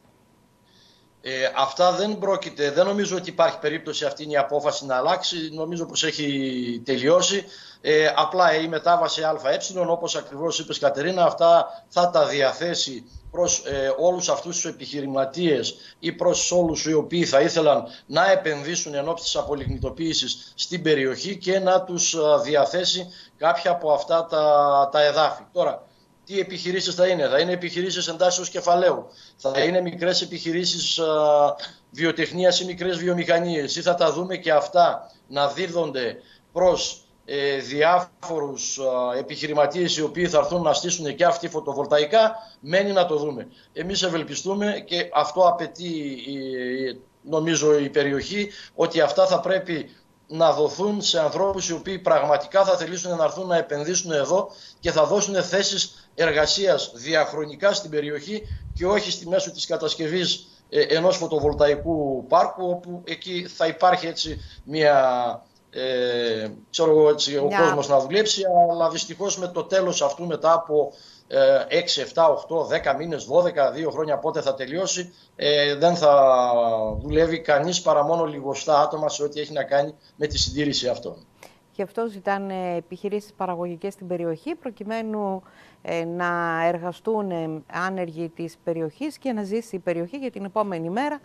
Ε, αυτά δεν πρόκειται, δεν νομίζω ότι υπάρχει περίπτωση αυτή η απόφαση να αλλάξει, νομίζω πως έχει τελειώσει. Ε, απλά η μετάβαση ΑΕ, όπως ακριβώς είπες Κατερίνα, αυτά θα τα διαθέσει προς ε, όλους αυτούς τους επιχειρηματίες ή προς όλους οι οποίοι θα ήθελαν να επενδύσουν εν της απολιγνητοποίησης στην περιοχή και να τους ε, διαθέσει κάποια από αυτά τα, τα εδάφη. Τώρα, τι επιχειρήσεις θα είναι. Θα είναι επιχειρήσεις εντάσσεως κεφαλαίου. Θα είναι μικρές επιχειρήσεις βιοτεχνίας ή μικρές βιομηχανίες. Ή θα τα δούμε και αυτά να δίδονται προς ε, διάφορους επιχειρηματίες οι οποίοι θα έρθουν να στήσουν και αυτοί φωτοβολταϊκά. Μένει να το δούμε. Εμείς ευελπιστούμε και αυτό απαιτεί νομίζω η περιοχή ότι αυτά θα πρέπει να δοθούν σε ανθρώπους οι οποίοι πραγματικά θα θελήσουν να έρθουν να επενδύσουν εδώ και θα δώσουν θέσεις εργασίας διαχρονικά στην περιοχή και όχι στη μέσω της κατασκευής ε, ενός φωτοβολταϊκού πάρκου όπου εκεί θα υπάρχει έτσι μια ε, ξέρω έτσι, ο yeah. κόσμος να δουλέψει αλλά δυστυχώς με το τέλος αυτού μετά από 6, 7, 8, 10 μήνες, 12, 2 χρόνια πότε θα τελειώσει ε, δεν θα δουλεύει κανείς παρά μόνο λιγοστά άτομα σε ό,τι έχει να κάνει με τη συντήρηση αυτών. Γι' αυτό ζητάνε επιχειρήσεις παραγωγικές στην περιοχή προκειμένου ε, να εργαστούν ε, άνεργοι της περιοχής και να ζήσει η περιοχή για την επόμενη μέρα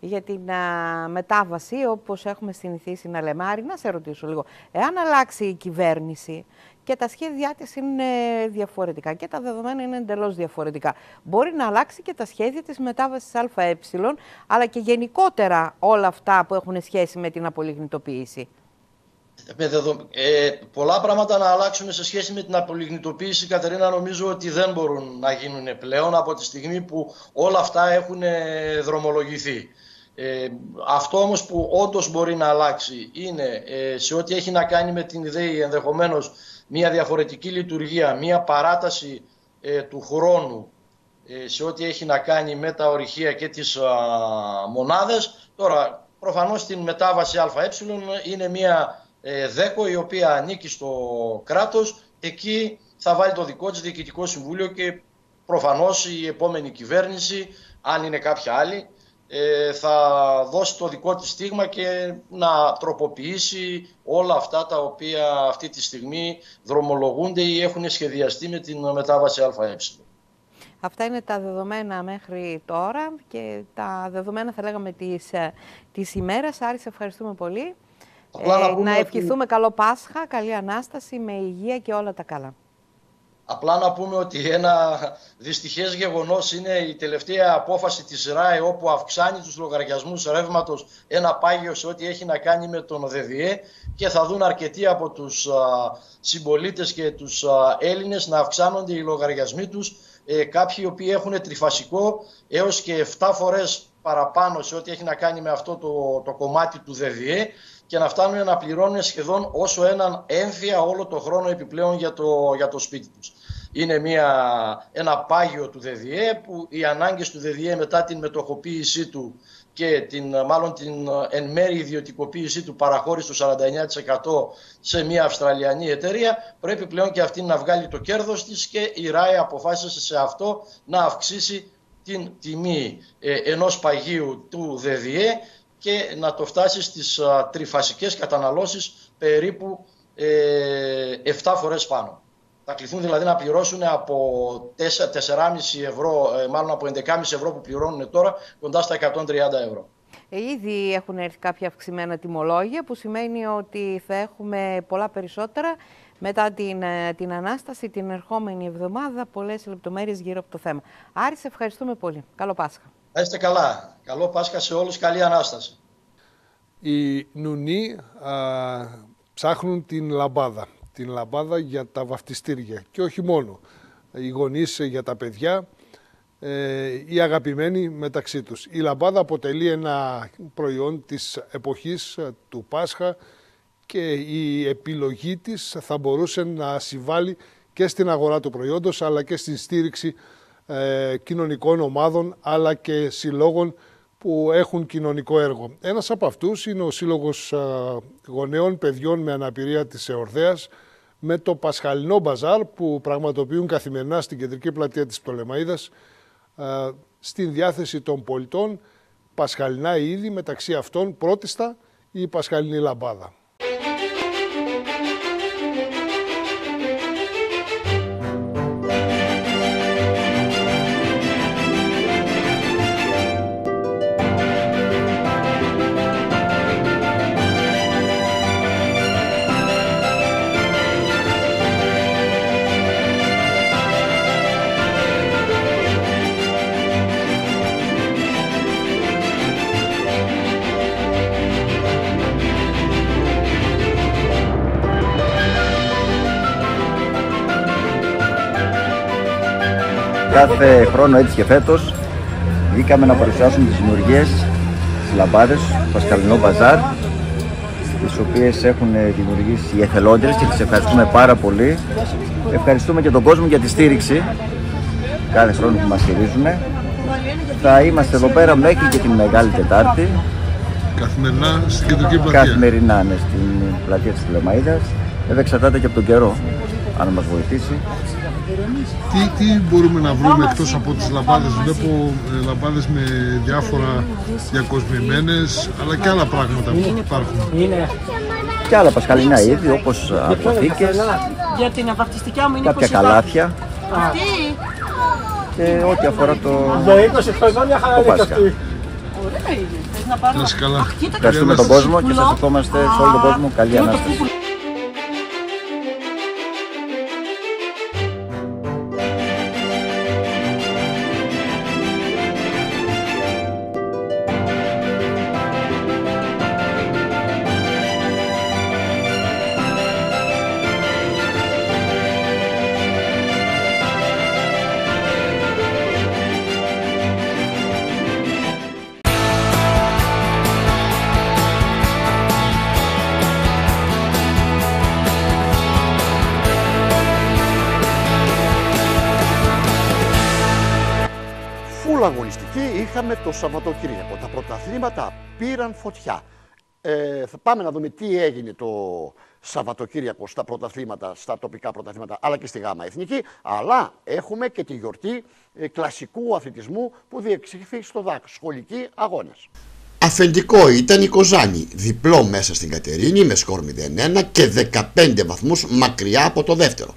για την μετάβαση όπως έχουμε συνηθίσει να λέμε. Άρη, να σε ρωτήσω λίγο. Εάν αλλάξει η κυβέρνηση και τα σχέδιά της είναι διαφορετικά και τα δεδομένα είναι εντελώς διαφορετικά. Μπορεί να αλλάξει και τα σχέδια της μετάβασης ΑΕ, αλλά και όλα αυτά που έχουν σχέση με την απολιγνητοποίηση; Ε, πολλά πράγματα να αλλάξουν σε σχέση με την απολιγνητοποίηση, Κατερίνα, νομίζω ότι δεν μπορούν να γίνουν πλέον από τη στιγμή που όλα αυτά έχουν δρομολογηθεί. Ε, αυτό όμως που όντως μπορεί να αλλάξει είναι ε, σε ό,τι έχει να κάνει με την ιδέα ενδεχομένως μια διαφορετική λειτουργία, μια παράταση ε, του χρόνου ε, σε ό,τι έχει να κάνει με τα ορυχεία και τις α, μονάδες. Τώρα, προφανώς την μετάβαση ΑΕ είναι μια ε, ΔΕΚΟ η οποία ανήκει στο κράτος. Εκεί θα βάλει το δικό της Διοικητικό Συμβούλιο και προφανώς η επόμενη κυβέρνηση, αν είναι κάποια άλλη, ε, θα δώσει το δικό της στίγμα και να τροποποιήσει όλα αυτά τα οποία αυτή τη στιγμή δρομολογούνται ή έχουν σχεδιαστεί με την μετάβαση ΑΕ. Αυτά είναι τα δεδομένα μέχρι τώρα και τα δεδομένα θα λέγαμε της, ε, της ημέρας. Άρη, σε ευχαριστούμε πολύ. Ε, να, ευχηθούμε καλό Πάσχα, καλή Ανάσταση, με υγεία και όλα τα καλά. Απλά να πούμε ότι ένα δυστυχές γεγονός είναι η τελευταία απόφαση της ΡΑΕ όπου αυξάνει τους λογαριασμούς ρεύματος ένα πάγιο σε ό,τι έχει να κάνει με τον ΔΔΕ και θα δουν αρκετοί από τους συμπολίτες και τους Έλληνες να αυξάνονται οι λογαριασμοί τους ε, κάποιοι οι οποίοι έχουν τριφασικό έως και 7 φορές παραπάνω σε ό,τι έχει να κάνει με αυτό το, το κομμάτι του ΔΔΕ και να φτάνουν να πληρώνουν σχεδόν όσο έναν έμφυα όλο το χρόνο επιπλέον για το, για το σπίτι τους. Είναι μια, ένα πάγιο του ΔΔΕ που οι ανάγκες του ΔΔΕ μετά την μετοχοποίησή του και την, μάλλον την εν μέρη ιδιωτικοποίησή του παραχώρηση του 49% σε μια Αυστραλιανή εταιρεία πρέπει πλέον και αυτή να βγάλει το κέρδος της και η ΡΑΕ αποφάσισε σε αυτό να αυξήσει την τιμή ε, ενός παγίου του ΔΔΕ και να το φτάσεις στις α, τριφασικές καταναλώσεις περίπου ε, 7 φορές πάνω. Θα κληθούν δηλαδή να πληρώσουν από 4,5 ευρώ, ε, μάλλον από 11,5 ευρώ που πληρώνουν τώρα, κοντά στα 130 ευρώ. Ε, ήδη έχουν έρθει κάποια αυξημένα τιμολόγια, που σημαίνει ότι θα έχουμε πολλά περισσότερα μετά την, ε, την Ανάσταση την ερχόμενη εβδομάδα. Πολλές λεπτομέρειες γύρω από το θέμα. Άρη, σε ευχαριστούμε πολύ. Καλό Πάσχα. Είστε καλά. Καλό Πάσχα σε όλους. Καλή Ανάσταση. Οι νουνοί ψάχνουν την λαμπάδα. Την λαμπάδα για τα βαφτιστήρια. Και όχι μόνο. Οι γονείς για τα παιδιά, ε, οι αγαπημένοι μεταξύ τους. Η λαμπάδα αποτελεί ένα προϊόν της εποχής ε, του Πάσχα και η επιλογή της θα μπορούσε να συμβάλλει και στην αγορά του προϊόντος αλλά και στην στήριξη ε, κοινωνικών ομάδων αλλά και συλλόγων που έχουν κοινωνικό έργο. Ένας από αυτούς είναι ο Σύλλογος ε, Γονέων Παιδιών με Αναπηρία της Εορδέας με το Πασχαλινό Μπαζάρ που πραγματοποιούν καθημερινά στην κεντρική πλατεία της Πτολεμαΐδας ε, στην διάθεση των πολιτών πασχαλινά είδη μεταξύ αυτών πρώτιστα η πασχαλινή λαμπάδα. Κάθε χρόνο έτσι και φέτος βγήκαμε να παρουσιάσουμε τις δημιουργίες τις λαμπάδες του Πασκαλινό Μπαζάρ τις οποίες έχουν δημιουργήσει οι εθελόντες και τις ευχαριστούμε πάρα πολύ. Ευχαριστούμε και τον κόσμο για τη στήριξη κάθε χρόνο που μας στηρίζουν. Θα είμαστε εδώ πέρα μέχρι και την Μεγάλη Τετάρτη. Καθημερινά στην κεντρική πλατεία. Καθημερινά, ναι, στην πλατεία της Τηλεμαΐδας. Βέβαια εξαρτάται και από τον καιρό, αν μας βοηθήσει. Τι, τι μπορούμε να βρούμε εκτός από τις λαμπάδες; Βλέπω ε, λαμπάδες με διάφορα διακοσμημένες, αλλά και άλλα πράγματα που υπάρχουν. Είναι. Και άλλα πασχαλινά είδη, όπως αποθήκες, Για την μου είναι κάποια καλάθια. Αυτή. Και ό,τι αφορά το... Το 20 χρόνια χαρά είναι αυτή. Ωραία είναι. Θες να πάρω... Ευχαριστούμε τον κόσμο και σας ευχόμαστε σε όλο τον κόσμο καλή Ανάσταση. Είχαμε το Σαββατοκύριακο. Τα πρωταθλήματα πήραν φωτιά. Ε, θα πάμε να δούμε τι έγινε το Σαββατοκύριακο στα πρωταθλήματα, στα τοπικά πρωταθλήματα, αλλά και στη ΓΑΜΑ Εθνική. Αλλά έχουμε και τη γιορτή ε, κλασικού αθλητισμού που διεξήχθη στο ΔΑΚ, σχολικοί αγώνες. Αφεντικό ήταν η Κοζάνη, διπλό μέσα στην Κατερίνη με σκορ 0-1 και 15 βαθμούς μακριά από το δεύτερο.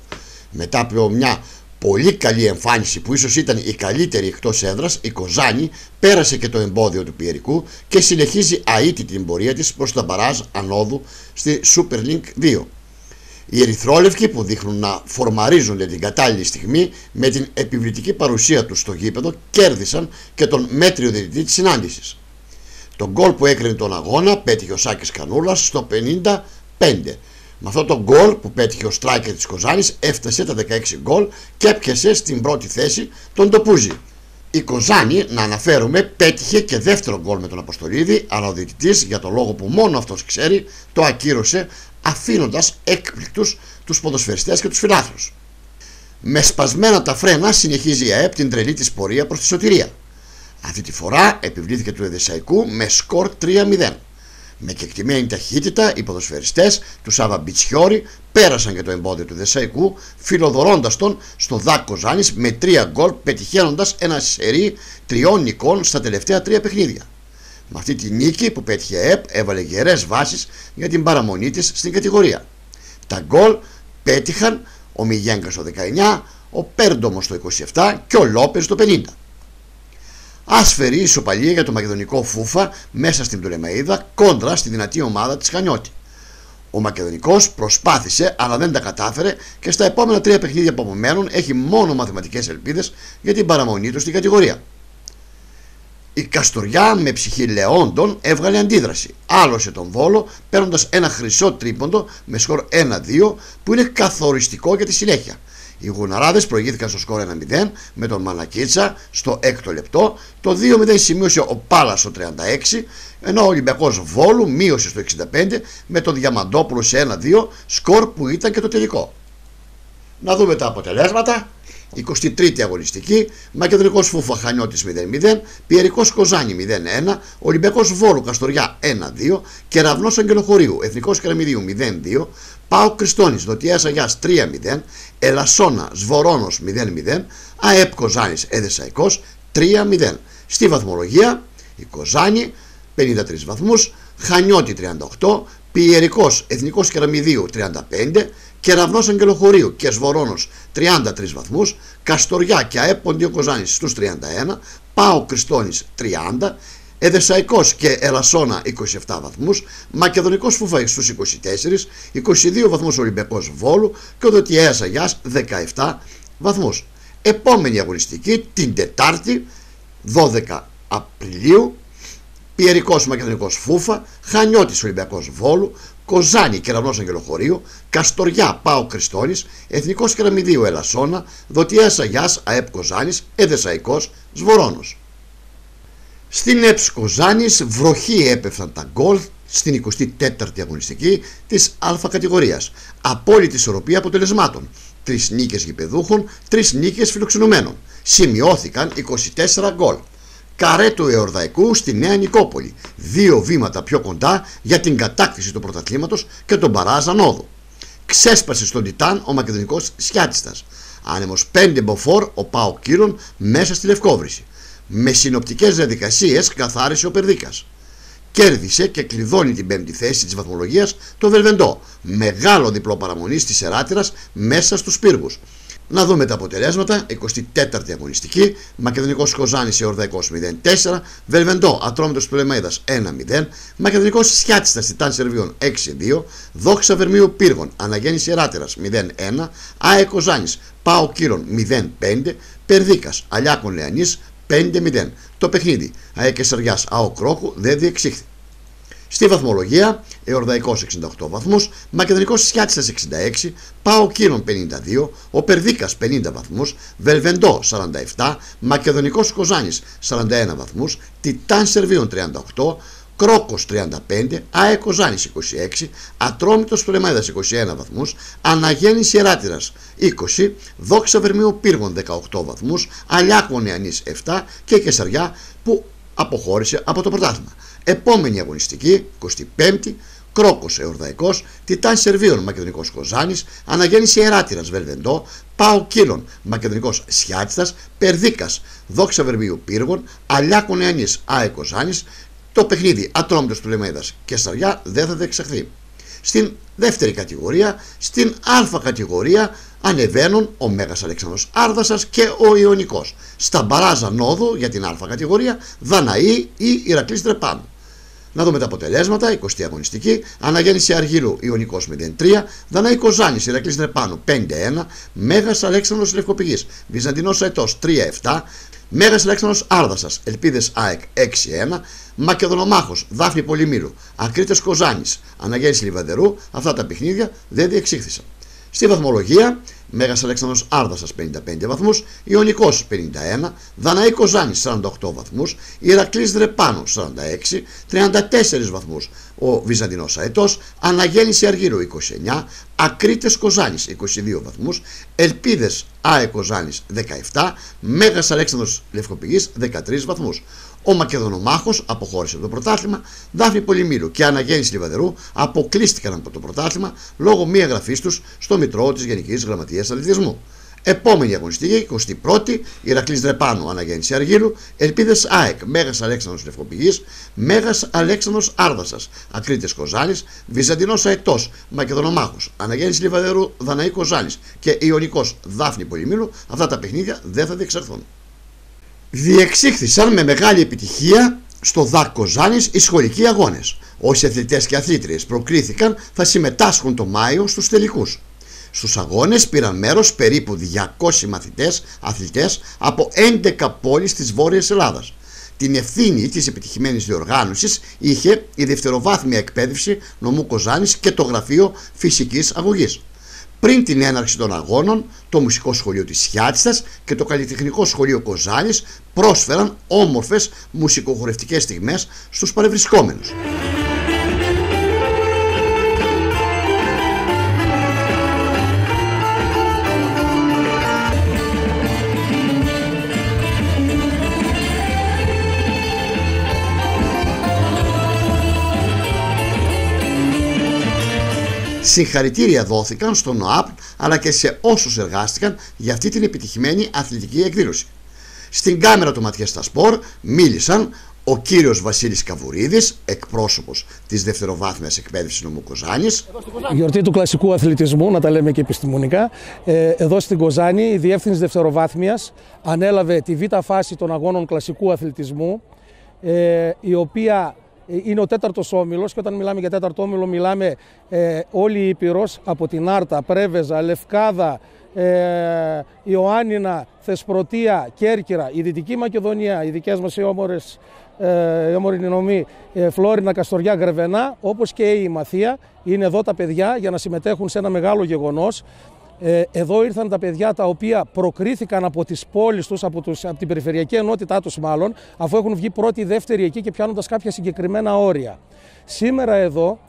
Μετά από μια πολύ καλή εμφάνιση που ίσως ήταν η καλύτερη εκτός έδρας, η Κοζάνη πέρασε και το εμπόδιο του Πιερικού και συνεχίζει αίτητη την πορεία της προς τα μπαράζ ανόδου στη Super Link 2. Οι ερυθρόλευκοι που δείχνουν να φορμαρίζονται την κατάλληλη στιγμή με την επιβλητική παρουσία τους στο γήπεδο κέρδισαν και τον μέτριο διαιτητή της συνάντησης. Το γκολ που έκρινε τον αγώνα πέτυχε ο Σάκης Κανούλας στο 55. Με αυτό το γκολ που πέτυχε ο στράικερ της Κοζάνης έφτασε τα 16 γκολ και έπιασε στην πρώτη θέση τον Τοπούζη. Η Κοζάνη, να αναφέρουμε, πέτυχε και δεύτερο γκολ με τον Αποστολίδη, αλλά ο διαιτητής, για το λόγο που μόνο αυτός ξέρει, το ακύρωσε αφήνοντας έκπληκτους τους ποδοσφαιριστές και τους φιλάθλους. Με σπασμένα τα φρένα συνεχίζει η ΑΕΠ την τρελή της πορεία προς τη σωτηρία. Αυτή τη φορά επιβλήθηκε του Εδεσαϊκού με σκορ 3-0. Με κεκτημένη ταχύτητα οι ποδοσφαιριστές του Σάβα Μπιτσιόρη πέρασαν και το εμπόδιο του Δεσαϊκού φιλοδορώντας τον στο Δάκο Ζάνης με τρία γκολ πετυχαίνοντας ένα σερί τριών νικών στα τελευταία τρία παιχνίδια. Με αυτή τη νίκη που πέτυχε ΕΠ έβαλε γερές βάσεις για την παραμονή της στην κατηγορία. Τα γκολ πέτυχαν ο Μιγέγκα στο 19, ο Πέρντομος στο 27 και ο Λόπες στο 50. Άσφαιρη ισοπαλία για το μακεδονικό Φούφα μέσα στην Τουλεμαίδα κόντρα στη δυνατή ομάδα της Χανιώτη. Ο Μακεδονικός προσπάθησε αλλά δεν τα κατάφερε και στα επόμενα τρία παιχνίδια που απομένουν έχει μόνο μαθηματικές ελπίδες για την παραμονή του στην κατηγορία. Η Καστοριά με ψυχή Λεόντων έβγαλε αντίδραση. Άλωσε τον Βόλο παίρνοντας ένα χρυσό τρίποντο με σκορ 1-2 που είναι καθοριστικό για τη συνέχεια. Οι Γουναράδες προηγήθηκαν στο σκορ 1-0 με τον Μανακίτσα στο 6ο λεπτό. Το 2-0 σημείωσε ο Πάλας στο 36 ενώ ο Ολυμπιακός Βόλου μείωσε στο 65 με τον Διαμαντόπουλο σε 1-2 σκορ που ήταν και το τελικό. Να δούμε τα αποτελέσματα. 23η αγωνιστική, Μακεδονικός Φούφα Χανιώτης 0-0, Πιερικός Κοζάνη 0-1, Ολυμπιακός Βόλου Καστοριά 1-2, Κεραυνός Αγγελοχωρίου, Εθνικός Κεραμιδίου 0-2, Πάο Κριστόνης Δοτιάς Αγιάς 3-0, Ελασσόνα Σβορώνος 0-0, ΑΕΠ Κοζάνης Εδεσαϊκός 3-0. Στη βαθμολογία η Κοζάνη 53 βαθμούς, Χανιώτη 38, Πιερικός Εθνικός Κεραμιδίου 35, Κεραυνός Αγγελοχωρίου και Σβορώνος 33 βαθμούς, Καστοριά και ΑΕΠ Ποντίο Κοζάνης στους 31, Πάο Κριστόνης 30, Εδεσαϊκός και Ελασσόνα 27 βαθμούς, Μακεδονικός Φούφα στους 24, 22 βαθμούς Ολυμπιακός Βόλου και ο Δοτιέας Αγιάς 17 βαθμούς. Επόμενη αγωνιστική την Τετάρτη 12 Απριλίου Πιερικός Μακεδονικός Φούφα, Χανιώτης Ολυμπιακός Βόλου, Κοζάνη Κεραυνός Αγγελοχωρίου, Καστοριά Πάο Κριστόνης, Εθνικός Κεραμιδίου Ελασσόνα, Δοτιάς Αγιάς ΑΕΠ Κοζάνης, Εδεσαϊκός Σβορώνος. Στην ΕΠΣ Κοζάνης βροχή έπεφταν τα γκολ στην 24η αγωνιστική της Α κατηγορίας. Απόλυτη ισορροπία αποτελεσμάτων. Τρεις νίκες γηπεδούχων, τρεις νίκες φιλοξενουμένων. Σημειώθηκαν 24 γκολ. Καρέ του Εορδαϊκού στη Νέα Νικόπολη. Δύο βήματα πιο κοντά για την κατάκτηση του πρωταθλήματος και τον Παράζα Νόδου. Ξέσπασε στον Τιτάν ο Μακεδονικός Σιάτιστας. Άνεμος 5 μποφόρ ο Πάο Κύρων μέσα στη Λευκόβρηση. Με συνοπτικές διαδικασίες καθάρισε ο Περδίκας. Κέρδισε και κλειδώνει την πέμπτη θέση της βαθμολογίας το Βελβεντό. Μεγάλο διπλό παραμονή της Εράτηρας μέσα στους πύργους. Να δούμε τα αποτελέσματα. 24η αγωνιστική. Μακεδονικός Κοζάνης Εορδαϊκό 0-4. Βελβεντό Ατρόμητος Πουλεμαίδα 1-0. Μακεδονικός Σιάτιστας Τιτάν Σερβίων 6-2. Δόξα Βερμίου Πύργων Αναγέννηση Εράτερα 0-1. ΑΕ Κοζάνης Πάο Κύρων 0-5. Περδίκας Αλιάκων Λεανής 5-0. Το παιχνίδι ΑΕ Κεσσαριά ΑΟ Κρόκου δεν διεξήχθη. Στη βαθμολογία, Εορδαϊκός 68 βαθμούς, Μακεδονικός Σιάτσας 66, Πάο Κύρων 52, ο Περδίκας 50 βαθμούς, Βελβεντό 47, Μακεδονικός Κοζάνης 41 βαθμούς, Τιτάν Σερβίων 38, Κρόκος 35, ΑΕ Κοζάνης 26, Ατρόμητος Πρεμέδας 21 βαθμούς, Αναγέννηση Εράτηρας 20, Δόξα Βερμίου Πύργων 18 βαθμούς, Αλιάκο Νεανής 7 και Κεσαριά που αποχώρησε από το πρωτάθλημα. Επόμενη αγωνιστική, 25η, Κρόκος Εορδαϊκό, Τιτάν Σερβίων Μακεδονικός Κοζάνης, Αναγέννηση Εράτηρας Βελβεντό, Πάο Κύλων Μακεδονικός Σιάτιστας, Περδίκας Δόξα Βερμίου Πύργων, Αλιάκο Νεανή Άε Κοζάνης, το παιχνίδι Ατρόμητος του Λεμέδα και Σταριά δεν θα διεξαχθεί. Στην δεύτερη κατηγορία, στην Α κατηγορία, ανεβαίνουν ο Μέγας Αλέξανδρος Άρδασας και ο Ιωνικός. Στα μπαράζα νόδου για την Α κατηγορία, Δαναή ή Ηρακλής Τρεπάνου. Να δούμε τα αποτελέσματα. 20η αγωνιστική. Αναγέννηση Αργύρου Ιωνικός 0-3. Δανάη Ζάνης Ηρακλής Νεπάνου 5-1. Μέγας Αλέξανδρος Λευκοπηγής. Βυζαντινός Αετός 3-7. Μέγας Αλέξανδρος Άρδασας. Ελπίδες ΑΕΚ 6-1. Μακεδονομάχος Δάφνη Πολυμήρου. Ακρίτες Κοζάνης. Αναγέννηση Λιβαδερού. Αυτά τα παιχνίδια δεν διεξήχθησαν. Στη βαθμολογία Μέγα Αλέξανδρος Άρδασας 55 βαθμούς, Ιωνικός 51, Δαναίκος Ζάνης 48 βαθμούς, Ηρακλής Δρεπάνο 46, 34 βαθμούς ο Βυζαντινός Αετός, Αναγέννηση Αργύρου 29, Ακρίτες Κοζάνης 22 βαθμούς, Ελπίδες ΑΕ Κοζάνης 17, Μέγας Αλέξανδρος Λευκοπηγής 13 βαθμούς. Ο Μακεδονομάχος αποχώρησε από το πρωτάθλημα, Δάφνη Πολυμήρου και Αναγέννηση Λιβαδερού αποκλείστηκαν από το πρωτάθλημα λόγω μη εγγραφής τους στο Μητρό της Γενικής Γραμματείας Αθλητισμού. Επόμενη αγωνιστική, 21η, Ηρακλής Δρεπάνου, Αναγέννηση Αργύρου, Ελπίδες ΑΕΚ, Μέγας Αλέξανδρος Λευκοπηγής, Μέγας Αλέξανδρος Άρδασας, Ακρίτε Κοζάνη, Βυζαντινός Αετός, Μακεδονομάχος, Αναγέννηση Λιβαδερού, Δαναή Κοζάνη και Ιωνικός Δάφνη Πολυμήρου, αυτά τα παιχνίδια δεν θα διεξαρθούν διεξήχθησαν με μεγάλη επιτυχία στο ΔΑΚ Κοζάνης οι σχολικοί αγώνες. Όσοι αθλητές και αθλήτριες προκρίθηκαν θα συμμετάσχουν το Μάιο στους τελικούς. Στους αγώνες πήραν μέρος περίπου 200 μαθητές, αθλητές από 11 πόλεις της Βόρειας Ελλάδας. Την ευθύνη της επιτυχημένης διοργάνωσης είχε η δευτεροβάθμια εκπαίδευση νομού Κοζάνης και το Γραφείο Φυσικής Αγωγής. Πριν την έναρξη των αγώνων, το Μουσικό Σχολείο της Χιάτιστας και το Καλλιτεχνικό Σχολείο Κοζάνης πρόσφεραν όμορφες μουσικοχορευτικές στιγμές στους παρευρισκόμενους. Συγχαρητήρια δόθηκαν στον ΟΑΠ αλλά και σε όσους εργάστηκαν για αυτή την επιτυχημένη αθλητική εκδήλωση. Στην κάμερα του Ματιέστα Σπορ μίλησαν ο κύριος Βασίλης Καβουρίδης, εκπρόσωπος της δευτεροβάθμιας εκπαίδευσης νομού Κοζάνης. Η γιορτή του κλασικού αθλητισμού, να τα λέμε και επιστημονικά. Ε, εδώ στην Κοζάνη η Διεύθυνση Δευτεροβάθμιας ανέλαβε τη β' φάση των αγώνων κλασικού αθλητισμού, ε, η οποία είναι ο τέταρτος όμιλος και όταν μιλάμε για τέταρτο όμιλο, μιλάμε ε, όλη η Ήπειρος από την Άρτα, Πρέβεζα, Λευκάδα, ε, Ιωάννινα, Θεσπρωτεία, Κέρκυρα, η Δυτική Μακεδονία, οι δικές μας οι όμορες ε, νομοί, ε, Φλόρινα, Καστοριά, Γκρεβενά, όπως και η Μαθία. Είναι εδώ τα παιδιά για να συμμετέχουν σε ένα μεγάλο γεγονός. Ε, εδώ ήρθαν τα παιδιά τα οποία προκρίθηκαν από τις πόλεις τους, από, τους, από την περιφερειακή ενότητά τους μάλλον, αφού έχουν βγει πρώτη, δεύτερη εκεί και πιάνοντας κάποια συγκεκριμένα όρια. Σήμερα εδώ,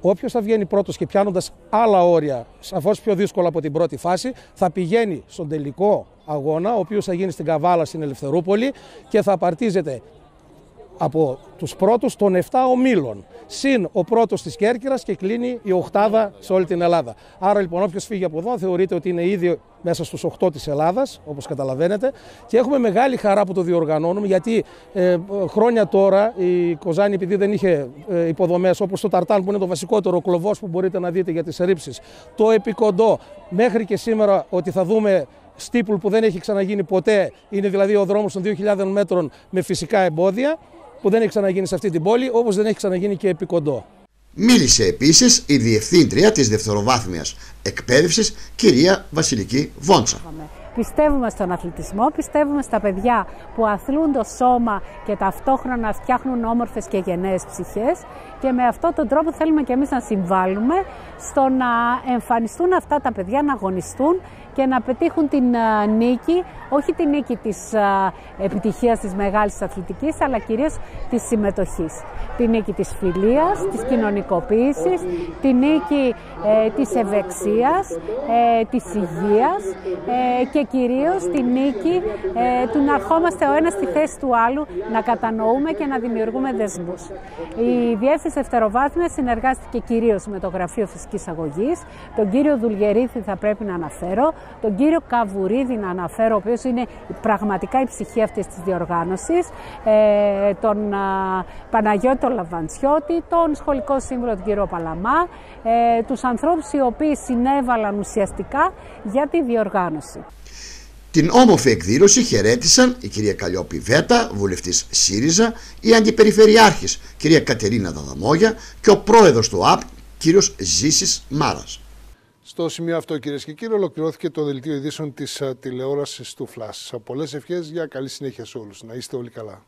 όποιος θα βγαίνει πρώτος και πιάνοντας άλλα όρια, σαφώς πιο δύσκολα από την πρώτη φάση, θα πηγαίνει στον τελικό αγώνα, ο οποίος θα γίνει στην Καβάλα στην Ελευθερούπολη και θα απαρτίζεται από τους πρώτους των 7 ομίλων. Συν ο πρώτος της Κέρκυρας και κλείνει η οχτάδα σε όλη την Ελλάδα. Άρα λοιπόν όποιος φύγει από εδώ θεωρείται ότι είναι ήδη μέσα στους 8 της Ελλάδας, όπως καταλαβαίνετε. Και έχουμε μεγάλη χαρά που το διοργανώνουμε, γιατί ε, χρόνια τώρα η Κοζάνη, επειδή δεν είχε ε, υποδομές όπως το Ταρτάν, που είναι το βασικότερο κλωβός που μπορείτε να δείτε για τις ρήψεις, το Επικοντό, μέχρι και σήμερα ότι θα δούμε στίπουλ που δεν έχει ξαναγίνει ποτέ, είναι δηλαδή ο δρόμος των 2.000 μέτρων με φυσικά εμπόδια που δεν έχει ξαναγίνει σε αυτή την πόλη, όπως δεν έχει ξαναγίνει και επί κοντό. Μίλησε επίσης η Διευθύντρια της Δευτεροβάθμιας Εκπαίδευσης, κυρία Βασιλική Βόντσα. Πιστεύουμε στον αθλητισμό, πιστεύουμε στα παιδιά που αθλούν το σώμα και ταυτόχρονα φτιάχνουν όμορφες και γενναίες ψυχές και με αυτόν τον τρόπο θέλουμε και εμείς να συμβάλλουμε στο να εμφανιστούν αυτά τα παιδιά, να αγωνιστούν και να πετύχουν την νίκη, όχι την νίκη της επιτυχίας της μεγάλης αθλητικής, αλλά κυρίως της συμμετοχής. Την νίκη της φιλίας, της κοινωνικοποίησης, την νίκη ε, της ευεξίας, ε, της υγείας ε, και κυρίως την νίκη ε, του να ερχόμαστε ο ένας στη θέση του άλλου, να κατανοούμε και να δημιουργούμε δεσμούς. Η Διεύθυνση Δευτεροβάθμιας συνεργάστηκε κυρίως με το Γραφείο Φυσικής Αγωγής, τον κύριο Δουλγερίθη θα πρέπει να αναφέρω, τον κύριο Καβουρίδη να αναφέρω, ο οποίος είναι πραγματικά η ψυχή αυτής της διοργάνωσης, ε, τον Παναγιώτο Λαβαντσιώτη, τον σχολικό σύμβουλο τον κύριο Παλαμά, ε, τους ανθρώπους οι οποίοι συνέβαλαν ουσιαστικά για τη διοργάνωση. Η διεύθυνση δευτεροβάθμιας συνεργαστηκε κυριως με το γραφειο φυσικης αγωγης τον κυριο δουλγεριθη θα πρεπει να αναφερω τον κυριο καβουριδη να αναφερω ο οποιος ειναι πραγματικα η ψυχη αυτης της διοργανωσης ε τον παναγιωτο λαβαντσιωτη τον σχολικο συμβουλο τον κυριο παλαμα τους ανθρωπους οι οποιοι συνεβαλαν ουσιαστικα για τη διοργάνωση. Την όμορφη εκδήλωση χαιρέτησαν η κυρία Καλλιόπη Βέτα, βουλευτής ΣΥΡΙΖΑ, η αντιπεριφερειάρχης κυρία Κατερίνα Δαδαμόγια και ο πρόεδρος του ΑΠ κύριος Ζήσης Μάρας. Στο σημείο αυτό, κυρίες και κύριοι, ολοκληρώθηκε το δελτίο ειδήσεων της τηλεόρασης του Φλάσ. Πολλές ευχές για καλή συνέχεια σε όλους. Να είστε όλοι καλά.